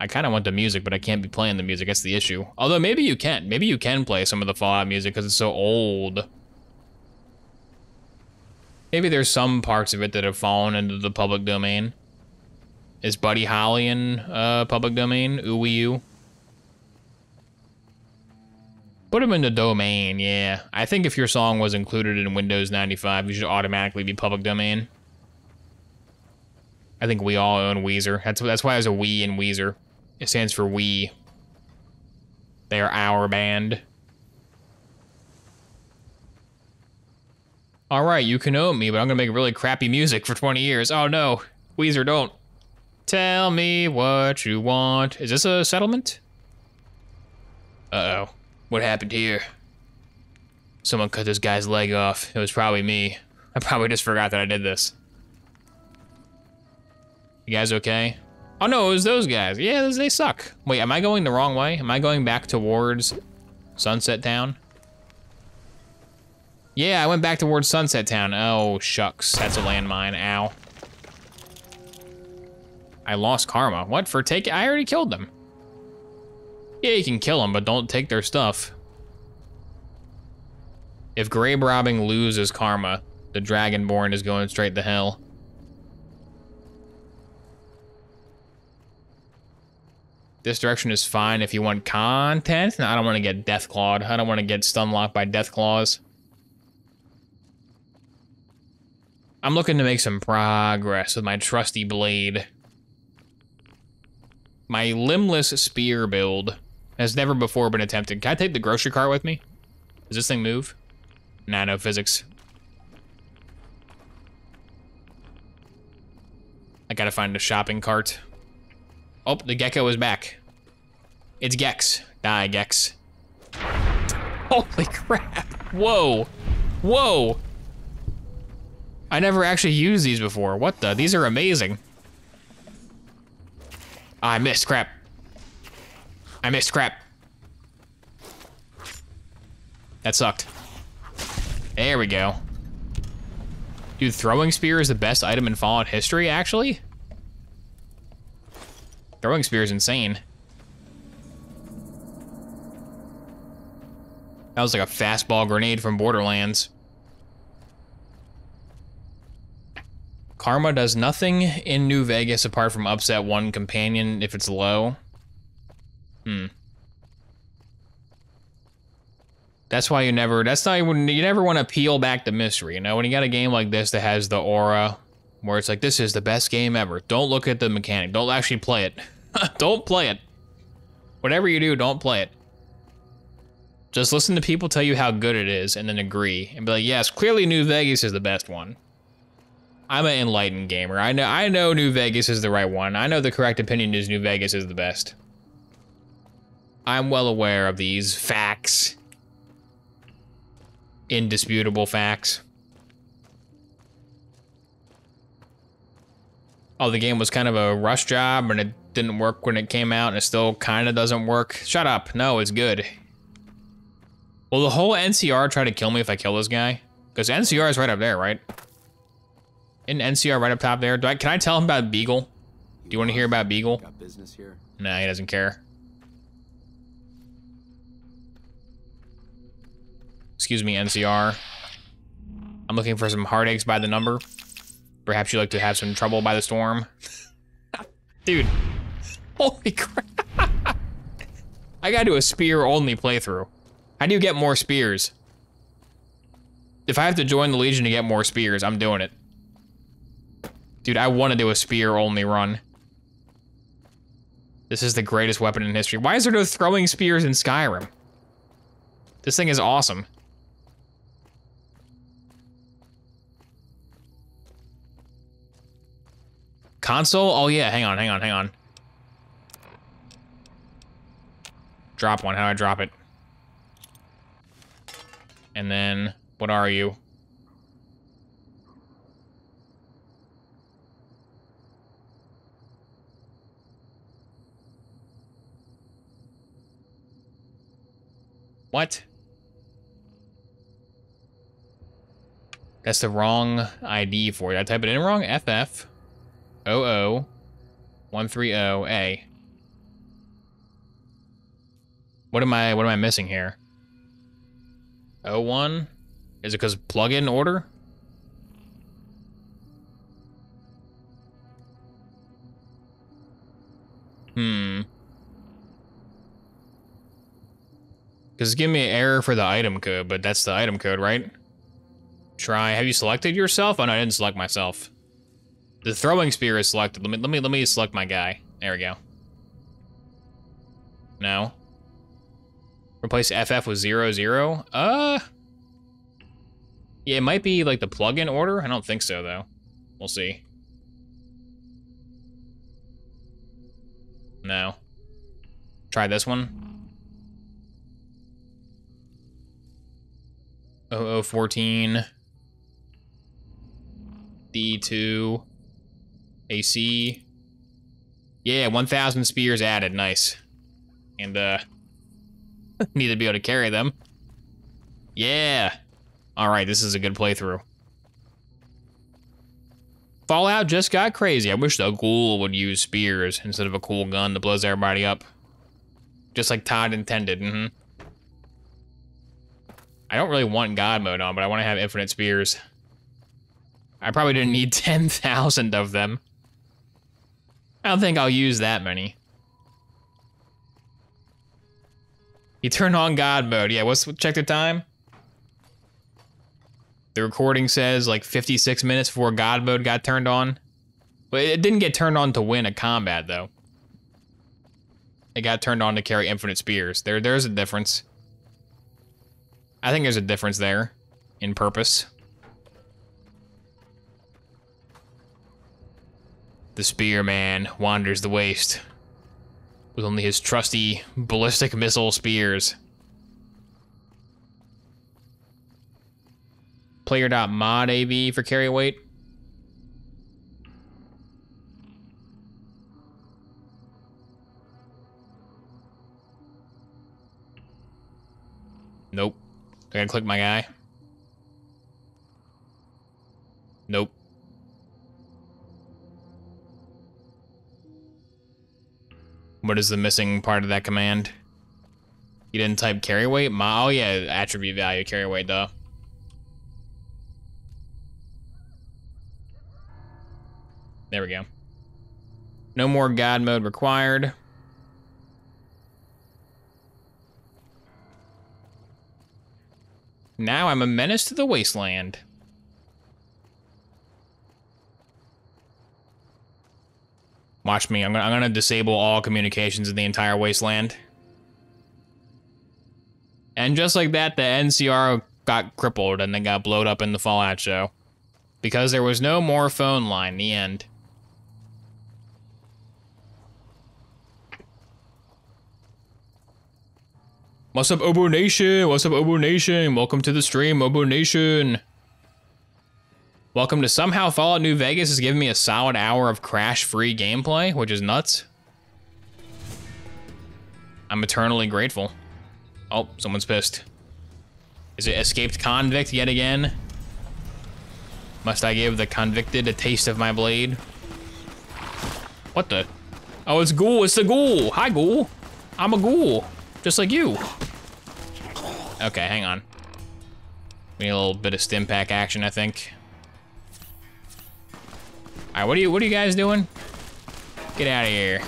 I kind of want the music, but I can't be playing the music. That's the issue. Although maybe you can. Maybe you can play some of the Fallout music because it's so old. Maybe there's some parts of it that have fallen into the public domain. Is Buddy Holly in uh, public domain? Ooh Put them in the domain, yeah. I think if your song was included in Windows 95, you should automatically be public domain. I think we all own Weezer. That's that's why there's a we in Weezer. It stands for we. They are our band. All right, you can own me, but I'm gonna make really crappy music for 20 years. Oh no, Weezer, don't. Tell me what you want. Is this a settlement? Uh-oh. What happened here? Someone cut this guy's leg off. It was probably me. I probably just forgot that I did this. You guys okay? Oh no, it was those guys. Yeah, they suck. Wait, am I going the wrong way? Am I going back towards Sunset Town? Yeah, I went back towards Sunset Town. Oh, shucks. That's a landmine. Ow. I lost karma. What? For taking? I already killed them. Yeah, you can kill them, but don't take their stuff. If grave robbing loses karma, the Dragonborn is going straight to hell. This direction is fine if you want content. No, I don't want to get Deathclawed. I don't want to get stunlocked by Deathclaws. I'm looking to make some progress with my trusty blade. My limbless spear build has never before been attempted. Can I take the grocery cart with me? Does this thing move? Nah, no physics. I gotta find a shopping cart. Oh, the gecko is back. It's Gex. Die, Gex. Holy crap. Whoa. Whoa. I never actually used these before. What the? These are amazing. I missed. Crap. I missed. Crap. That sucked. There we go. Dude, throwing spear is the best item in Fallout history, actually? Throwing spear is insane. That was like a fastball grenade from Borderlands. Karma does nothing in New Vegas apart from upset one companion if it's low. Hmm. That's why you never, that's not, you never want to peel back the mystery, you know? When you got a game like this that has the aura, where it's like, this is the best game ever. Don't look at the mechanic. Don't actually play it. don't play it. Whatever you do, don't play it. Just listen to people tell you how good it is and then agree and be like, yes, clearly New Vegas is the best one. I'm an enlightened gamer. I know I know New Vegas is the right one. I know the correct opinion is New Vegas is the best. I'm well aware of these facts. Indisputable facts. Oh, the game was kind of a rush job and it didn't work when it came out and it still kind of doesn't work. Shut up. No, it's good. Will the whole NCR try to kill me if I kill this guy? Because NCR is right up there, right? In NCR right up top there. Do I, can I tell him about Beagle? Do you want to hear about Beagle? Got business here. Nah, he doesn't care. Excuse me, NCR. I'm looking for some heartaches by the number. Perhaps you'd like to have some trouble by the storm. Dude. Holy crap. I gotta do a spear only playthrough. How do you get more spears? If I have to join the Legion to get more spears, I'm doing it. Dude, I want to do a spear only run. This is the greatest weapon in history. Why is there no throwing spears in Skyrim? This thing is awesome. Console? Oh yeah, hang on, hang on, hang on. Drop one, how do I drop it? And then, what are you? What? That's the wrong ID for it. I type it in wrong? FF 00 130A. What am I what am I missing here? 01? Is it because plug-in order? Hmm. Because give me an error for the item code, but that's the item code, right? Try. Have you selected yourself? Oh no, I didn't select myself. The throwing spear is selected. Let me let me let me select my guy. There we go. No. Replace FF with zero zero. Uh. Yeah, it might be like the plug-in order. I don't think so though. We'll see. No. Try this one. 0014. D2. AC. Yeah, 1,000 spears added. Nice. And, uh, need to be able to carry them. Yeah. All right, this is a good playthrough. Fallout just got crazy. I wish the ghoul would use spears instead of a cool gun that blows everybody up. Just like Todd intended. Mm -hmm. I don't really want God mode on, but I want to have infinite spears. I probably didn't need 10,000 of them. I don't think I'll use that many. You turn on God mode. Yeah, what's check the time? The recording says like 56 minutes before God mode got turned on. But it didn't get turned on to win a combat though. It got turned on to carry infinite spears. There there's a difference. I think there's a difference there in purpose. The spearman wanders the waste with only his trusty ballistic missile spears. Player.mod AV for carry weight. Nope. I gotta click my guy. Nope. What is the missing part of that command? You didn't type carry weight? My, oh yeah, attribute value carry weight though. There we go. No more God mode required. Now I'm a menace to the wasteland. Watch me. I'm gonna, I'm gonna disable all communications in the entire wasteland. And just like that, the NCR got crippled and then got blowed up in the Fallout show. Because there was no more phone line, the end. What's up, Oboe Nation? What's up, Oboe Nation? Welcome to the stream, Oboe Nation. Welcome to somehow Fallout New Vegas is giving me a solid hour of crash-free gameplay, which is nuts. I'm eternally grateful. Oh, someone's pissed. Is it escaped convict yet again? Must I give the convicted a taste of my blade? What the? Oh, it's Ghoul, it's the Ghoul. Hi, Ghoul. I'm a Ghoul, just like you. Okay, hang on. We need a little bit of stim pack action, I think. All right, what are you, what are you guys doing? Get out of here.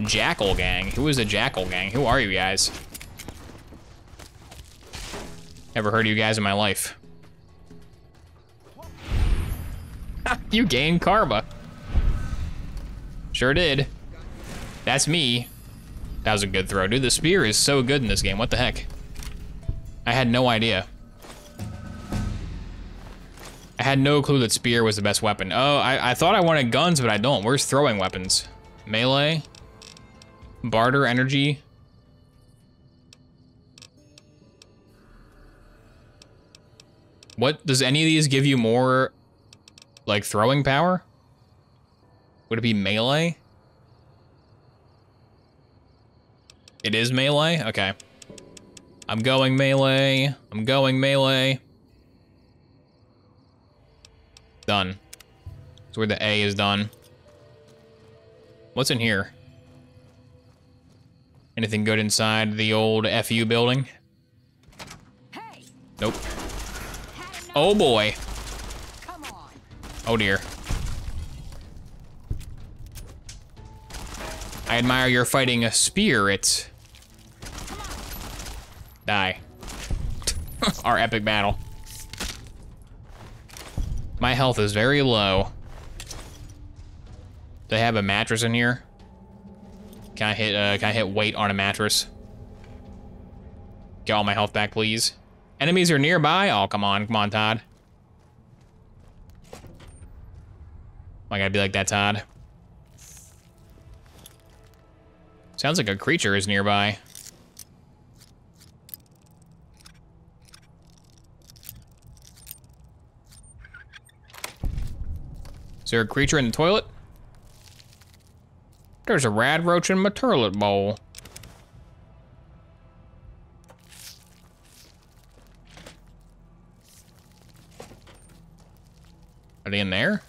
Jackal Gang. Who is a Jackal Gang? Who are you guys? Never heard of you guys in my life. you gained karma. Sure did. That's me. That was a good throw. Dude, the spear is so good in this game. What the heck? I had no idea. I had no clue that spear was the best weapon. Oh, I, I thought I wanted guns, but I don't. Where's throwing weapons? Melee? Barter energy? What, does any of these give you more, like, throwing power? Would it be melee? It is melee? Okay. I'm going melee. I'm going melee. Done. So where the A is done. What's in here? Anything good inside the old FU building? Nope. Oh boy. Oh dear. I admire your fighting a spirit. Die. Our epic battle. My health is very low. Do they have a mattress in here? Can I hit uh, can I hit wait on a mattress? Get all my health back, please. Enemies are nearby? Oh, come on. Come on, Todd. I gotta be like that, Todd. Sounds like a creature is nearby. Is there a creature in the toilet? There's a rad roach in my toilet bowl. Are they in there?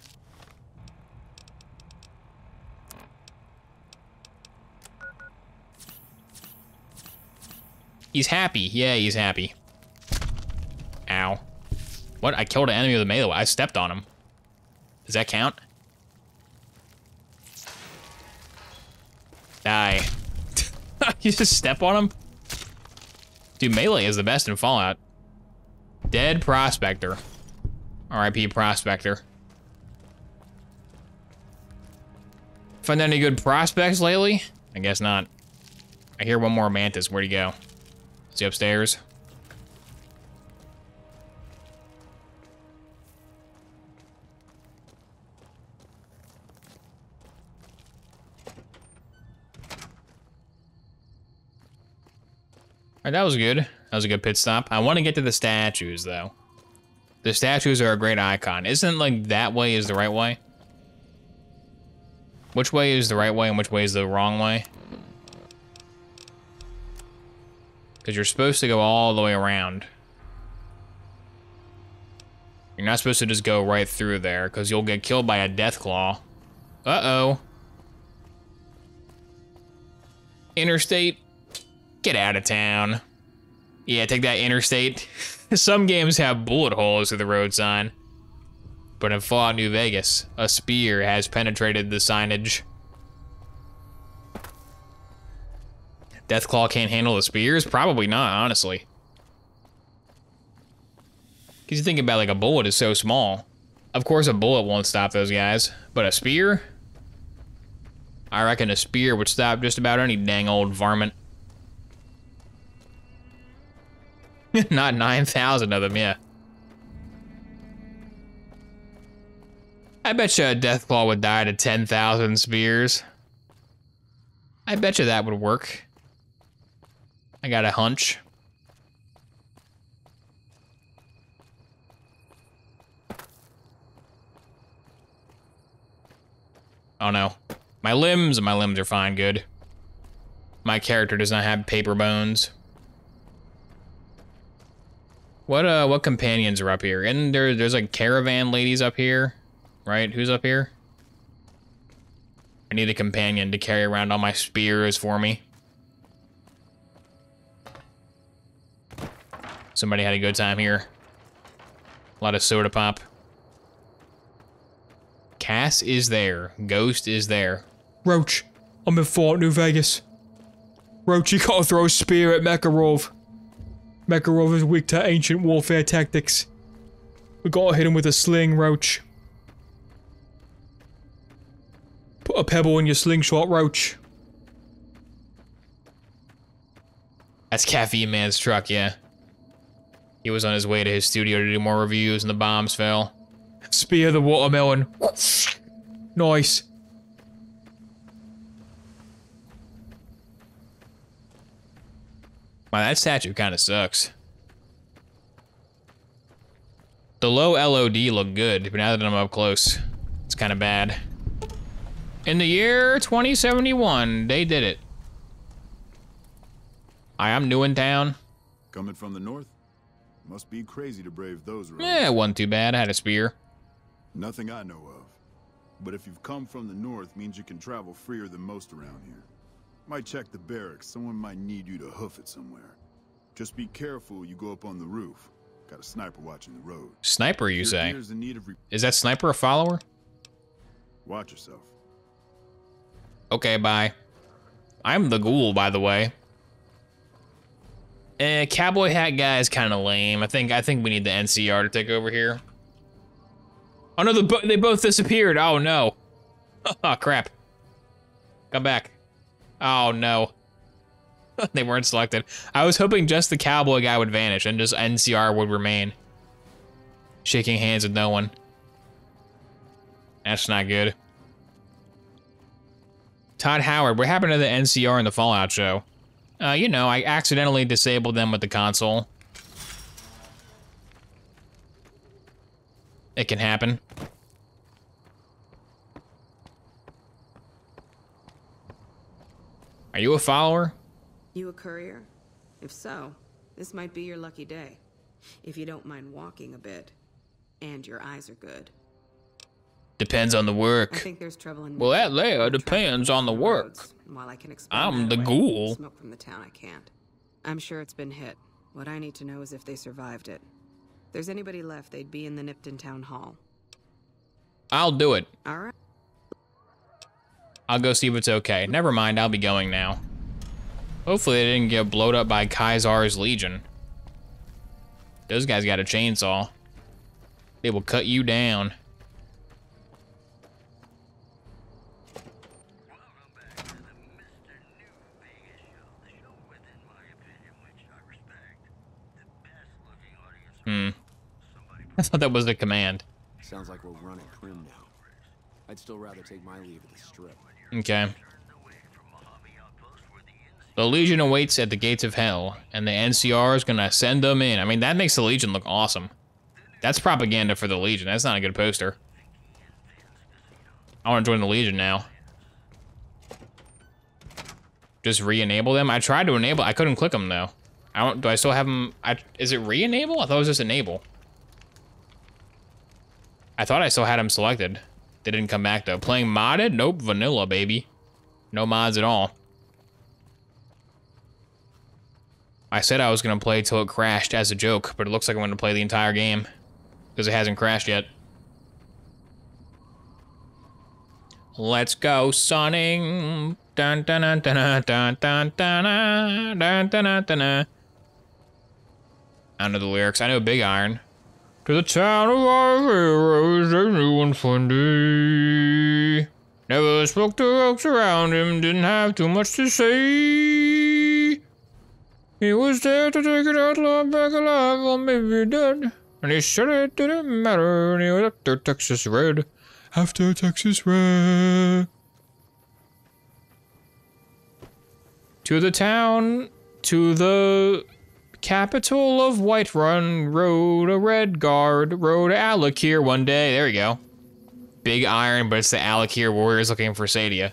He's happy. Yeah, he's happy. Ow. What? I killed an enemy with a melee. I stepped on him. Does that count? Die. you just step on him? Dude, melee is the best in Fallout. Dead Prospector. RIP Prospector. Find any good prospects lately? I guess not. I hear one more mantis. Where'd he go? Is he upstairs? Alright, that was good. That was a good pit stop. I want to get to the statues, though. The statues are a great icon. Isn't, like, that way is the right way? Which way is the right way and which way is the wrong way? Because you're supposed to go all the way around. You're not supposed to just go right through there, because you'll get killed by a death claw. Uh-oh. Interstate. Get out of town. Yeah, take that interstate. Some games have bullet holes through the road sign. But in Fallout New Vegas, a spear has penetrated the signage. Deathclaw can't handle the spears? Probably not, honestly. Because you think about like a bullet is so small. Of course a bullet won't stop those guys, but a spear? I reckon a spear would stop just about any dang old varmint. not 9,000 of them, yeah. I bet you a Deathclaw would die to 10,000 spears. I bet you that would work. I got a hunch. Oh no. My limbs, and my limbs are fine, good. My character does not have paper bones. What uh what companions are up here? And there there's like caravan ladies up here, right? Who's up here? I need a companion to carry around all my spears for me. Somebody had a good time here. A lot of soda pop. Cass is there. Ghost is there. Roach, I'm in Fort New Vegas. Roach, you gotta throw a spear at Makarov. Makarov is weak to ancient warfare tactics. We gotta hit him with a sling, Roach. Put a pebble in your slingshot, Roach. That's Caffeine Man's truck, yeah. He was on his way to his studio to do more reviews and the bombs fell. Spear the watermelon. Nice. Wow, that statue kind of sucks. The low LOD looked good, but now that I'm up close, it's kind of bad. In the year 2071, they did it. I'm new in town. Coming from the north? Must be crazy to brave those roads. Yeah, it wasn't too bad. I had a spear. Nothing I know of. But if you've come from the north, means you can travel freer than most around here. Might check the barracks. Someone might need you to hoof it somewhere. Just be careful you go up on the roof. Got a sniper watching the road. Sniper, you Your say? gear's in need of re- Is that sniper a follower? Watch yourself. Okay, bye. I'm the ghoul, by the way. Eh, cowboy hat guy is kind of lame. I think I think we need the NCR to take over here. Oh no, the they both disappeared. Oh no. Oh crap. Come back. Oh no. they weren't selected. I was hoping just the cowboy guy would vanish and just NCR would remain. Shaking hands with no one. That's not good. Todd Howard, what happened to the NCR in the Fallout show? Uh, you know, I accidentally disabled them with the console. It can happen. Are you a follower? You a courier? If so, this might be your lucky day. If you don't mind walking a bit. And your eyes are good. Depends on the I work. think there's trouble in Well, that layer depends on the work. While I can I'm the away, ghoul. Smoke from the town, I can't. I'm sure it's been hit. What I need to know is if they survived it. If there's anybody left, they'd be in the Nipton Town Hall. I'll do it. All right. I'll go see if it's okay. Never mind, I'll be going now. Hopefully they didn't get blowed up by Caesar's Legion. Those guys got a chainsaw. They will cut you down. Hmm. I thought that was the command. Sounds like we're running prim now. I'd still rather take my leave of the strip. Okay. The Legion awaits at the gates of hell, and the NCR is gonna send them in. I mean, that makes the Legion look awesome. That's propaganda for the Legion. That's not a good poster. I want to join the Legion now. Just re-enable them. I tried to enable. I couldn't click them though. I don't. Do I still have them? I, is it re-enable? I thought it was just enable. I thought I still had them selected. They didn't come back though. Playing modded? Nope. Vanilla, baby. No mods at all. I said I was gonna play till it crashed as a joke, but it looks like I'm gonna play the entire game because it hasn't crashed yet. Let's go, sunning. Dun dun dun dun dun dun dun dun dun dun. dun. I don't know the lyrics. I know Big Iron. To the town of our heroes, a new one fun day. Never spoke to folks around him, didn't have too much to say. He was there to take it out, love back alive, or maybe dead. And he said it didn't matter, and he was after Texas Red. After Texas Red. To the town, to the capital of Whiterun, rode a Redguard, rode Alik'r one day. There you go. Big iron, but it's the Alik'r warriors looking for Saadia.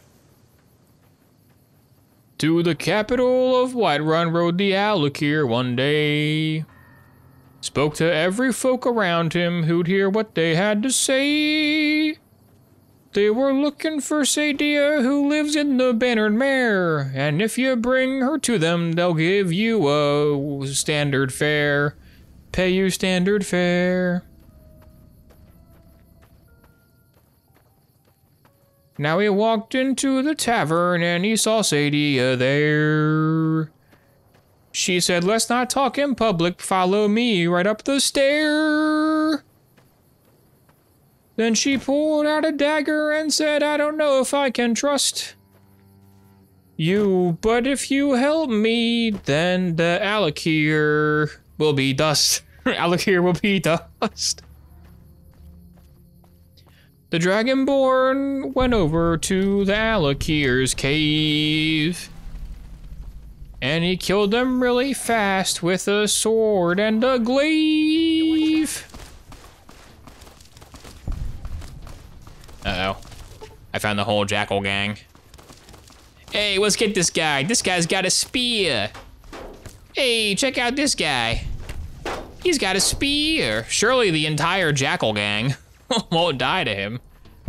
To the capital of Whiterun rode the Alik'r one day. Spoke to every folk around him who'd hear what they had to say. They were looking for Saadia who lives in the Bannered Mare, and if you bring her to them, they'll give you a standard fare. Pay you standard fare. Now he walked into the tavern and he saw Saadia there. She said, Let's not talk in public, follow me right up the stair. Then she pulled out a dagger and said, I don't know if I can trust you, but if you help me, then the Alik'r will be dust. Alik'r will be dust. The Dragonborn went over to the Alik'r's cave. And he killed them really fast with a sword and a glaive. Uh-oh. I found the whole Jackal gang. Hey, let's get this guy. This guy's got a spear. Hey, check out this guy. He's got a spear. Surely the entire Jackal gang won't die to him.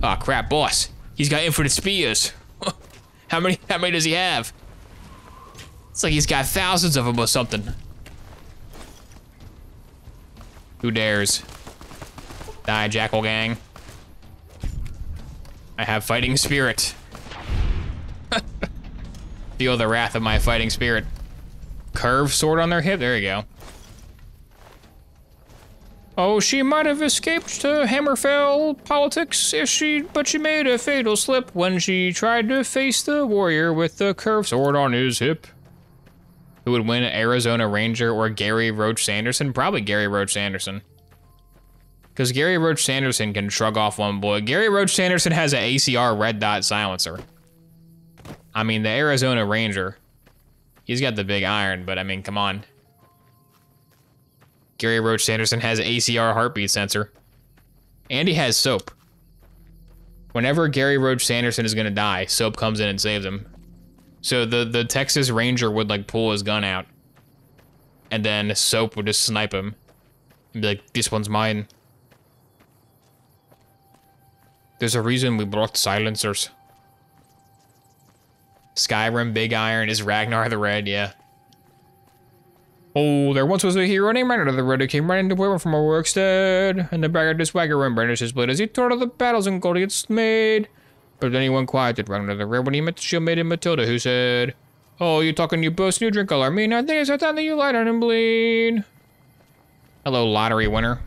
Oh crap, boss. He's got infinite spears. how many how many does he have? It's like he's got thousands of them or something. Who dares? Die, Jackal gang. I have fighting spirit. Feel the wrath of my fighting spirit. Curved sword on their hip, there you go. Oh, she might have escaped to Hammerfell politics if she, but she made a fatal slip when she tried to face the warrior with the curved sword on his hip. Who would win, Arizona Ranger or Gary Roach Sanderson? Probably Gary Roach Sanderson. Because Gary Roach Sanderson can shrug off one bullet. Gary Roach Sanderson has an ACR red dot silencer. I mean, the Arizona Ranger, he's got the big iron, but I mean, come on. Gary Roach Sanderson has ACR heartbeat sensor. And he has soap. Whenever Gary Roach Sanderson is gonna die, soap comes in and saves him. So the, the Texas Ranger would like pull his gun out. And then soap would just snipe him. And be like, this one's mine. There's a reason we brought silencers. Skyrim Big Iron is Ragnar the Red, yeah. Oh, there once was a hero named Ragnar the Red who came right into women from a Rorikstead, and the braggart his swagger and brandished his blade as he tore to the battles and gold gets made. But then he went quiet at Ragnar the Red when he met the shield Matilda, who said, Oh, you talking you boast you drink all our mean. I think it's time that you lie down and bleed. Hello, lottery winner.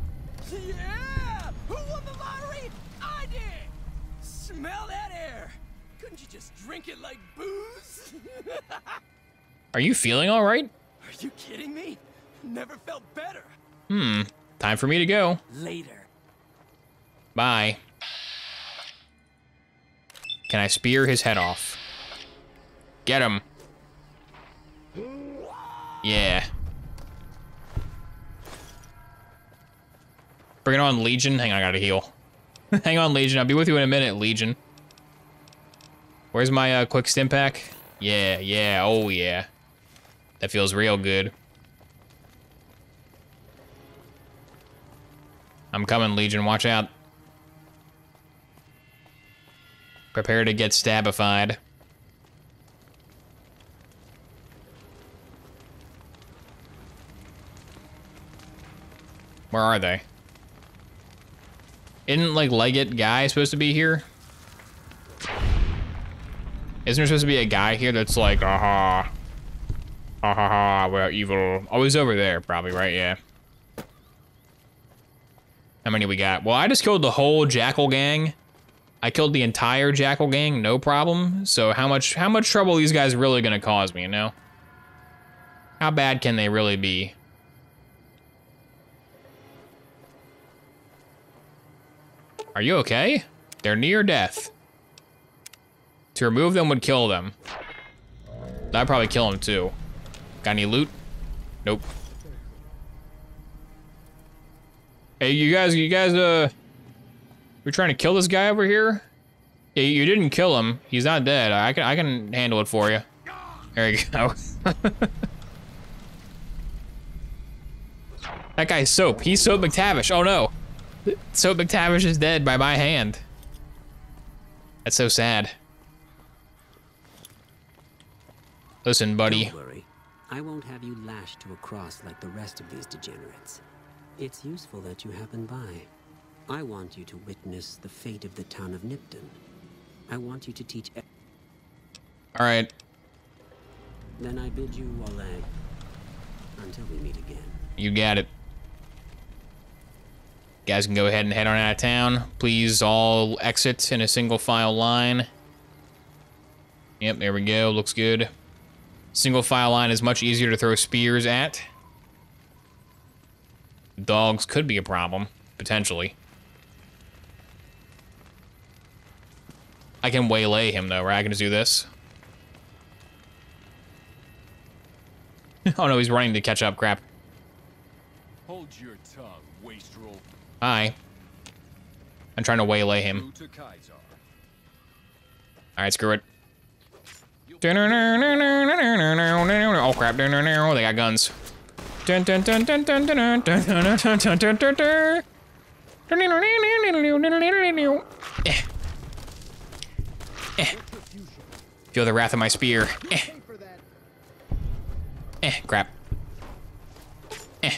Are you feeling all right? Are you kidding me? Never felt better. Hmm, time for me to go. Later. Bye. Can I spear his head off? Get him. Yeah. Bring it on, Legion. Hang on, I gotta heal. Hang on, Legion. I'll be with you in a minute, Legion. Where's my uh, quick stim pack? Yeah, yeah, oh yeah. That feels real good. I'm coming, Legion. Watch out. Prepare to get stabified. Where are they? Isn't, like, Leggett guy supposed to be here? Isn't there supposed to be a guy here that's like, aha. Ha ha ha, we're evil. Oh, he's over there, probably, right? Yeah. How many we got? Well, I just killed the whole Jackal gang. I killed the entire Jackal gang, no problem. So how much how much trouble these guys really gonna cause me, you know? How bad can they really be? Are you okay? They're near death. To remove them would kill them. That'd probably kill them too. Got any loot? Nope. Hey, you guys, you guys, uh, we're trying to kill this guy over here. Yeah, you didn't kill him. He's not dead. I can, I can handle it for you. There you go. that guy's Soap. He's Soap MacTavish. Oh no. Soap MacTavish is dead by my hand. That's so sad. Listen, buddy. I won't have you lashed to a cross like the rest of these degenerates. It's useful that you happen by. I want you to witness the fate of the town of Nipton. I want you to teach. e- All right. Then I bid you vale. Until we meet again. You got it. guys can go ahead and head on out of town. Please all exit in a single file line. Yep, there we go. Looks good. Single file line is much easier to throw spears at. Dogs could be a problem, potentially. I can waylay him though, right? I can just do this. oh no, he's running to catch up. Crap. Hold your tongue, wastrel. Hi. I'm trying to waylay him. Who to Kaiser? Alright, screw it. Oh crap, they got guns. Feel the wrath of my spear. Eh. Eh, crap. Eh.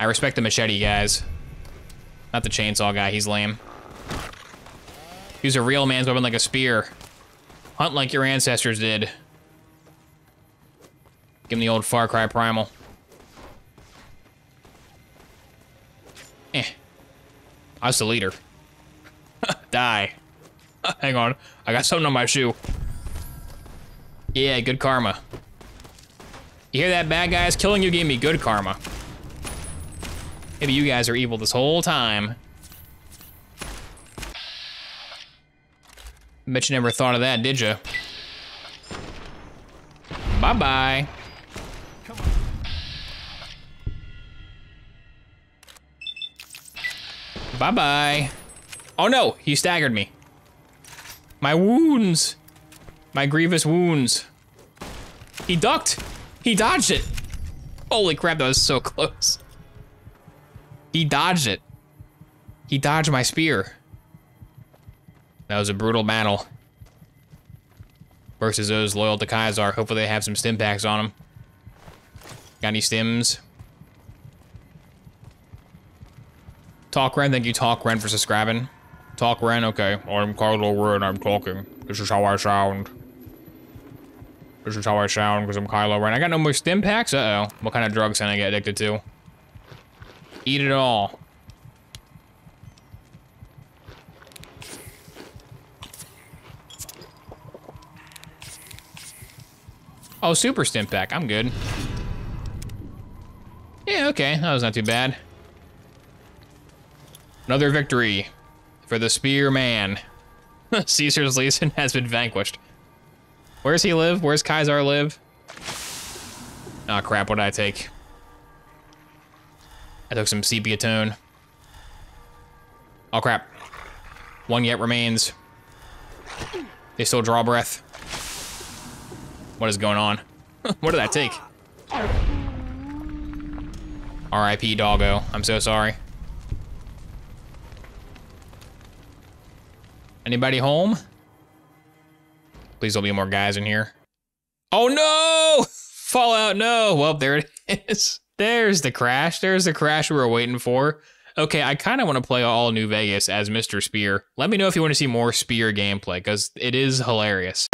I respect the machete, guys. Not the chainsaw guy, he's lame. Use a real man's weapon like a spear. Hunt like your ancestors did. Give him the old Far Cry Primal. Eh. I was the leader. Die. Hang on. I got something on my shoe. Yeah, good karma. You hear that, bad guys? Killing you gave me good karma. Maybe you guys are evil this whole time. Bet you never thought of that, did you? Bye-bye. Bye-bye. Oh no, he staggered me. My wounds. My grievous wounds. He ducked. He dodged it. Holy crap, that was so close. He dodged it. He dodged my spear. That was a brutal battle. Versus those loyal to Caesar. Hopefully they have some stim packs on them. Got any stims? Talk Ren, thank you Talk Ren for subscribing. Talk Ren, okay. I'm Kylo Ren, I'm talking. This is how I sound. This is how I sound because I'm Kylo Ren. I got no more stim packs? Uh-oh. What kind of drugs can I get addicted to? Eat it all. Oh, super stim pack. I'm good. Yeah, okay. That was not too bad. Another victory for the Spear Man. Caesar's Legion has been vanquished. Where's he live? Where's Caesar live? Oh crap, what did I take? I took some sepia tone. Oh crap. One yet remains. They still draw breath. What is going on? what did I take? R.I.P. doggo. I'm so sorry. Anybody home? Please don't be more guys in here. Oh no! Fallout, no! Well, there it is. There's the crash. There's the crash we were waiting for. Okay, I kind of want to play all New Vegas as Mr. Spear. Let me know if you want to see more Spear gameplay, because it is hilarious.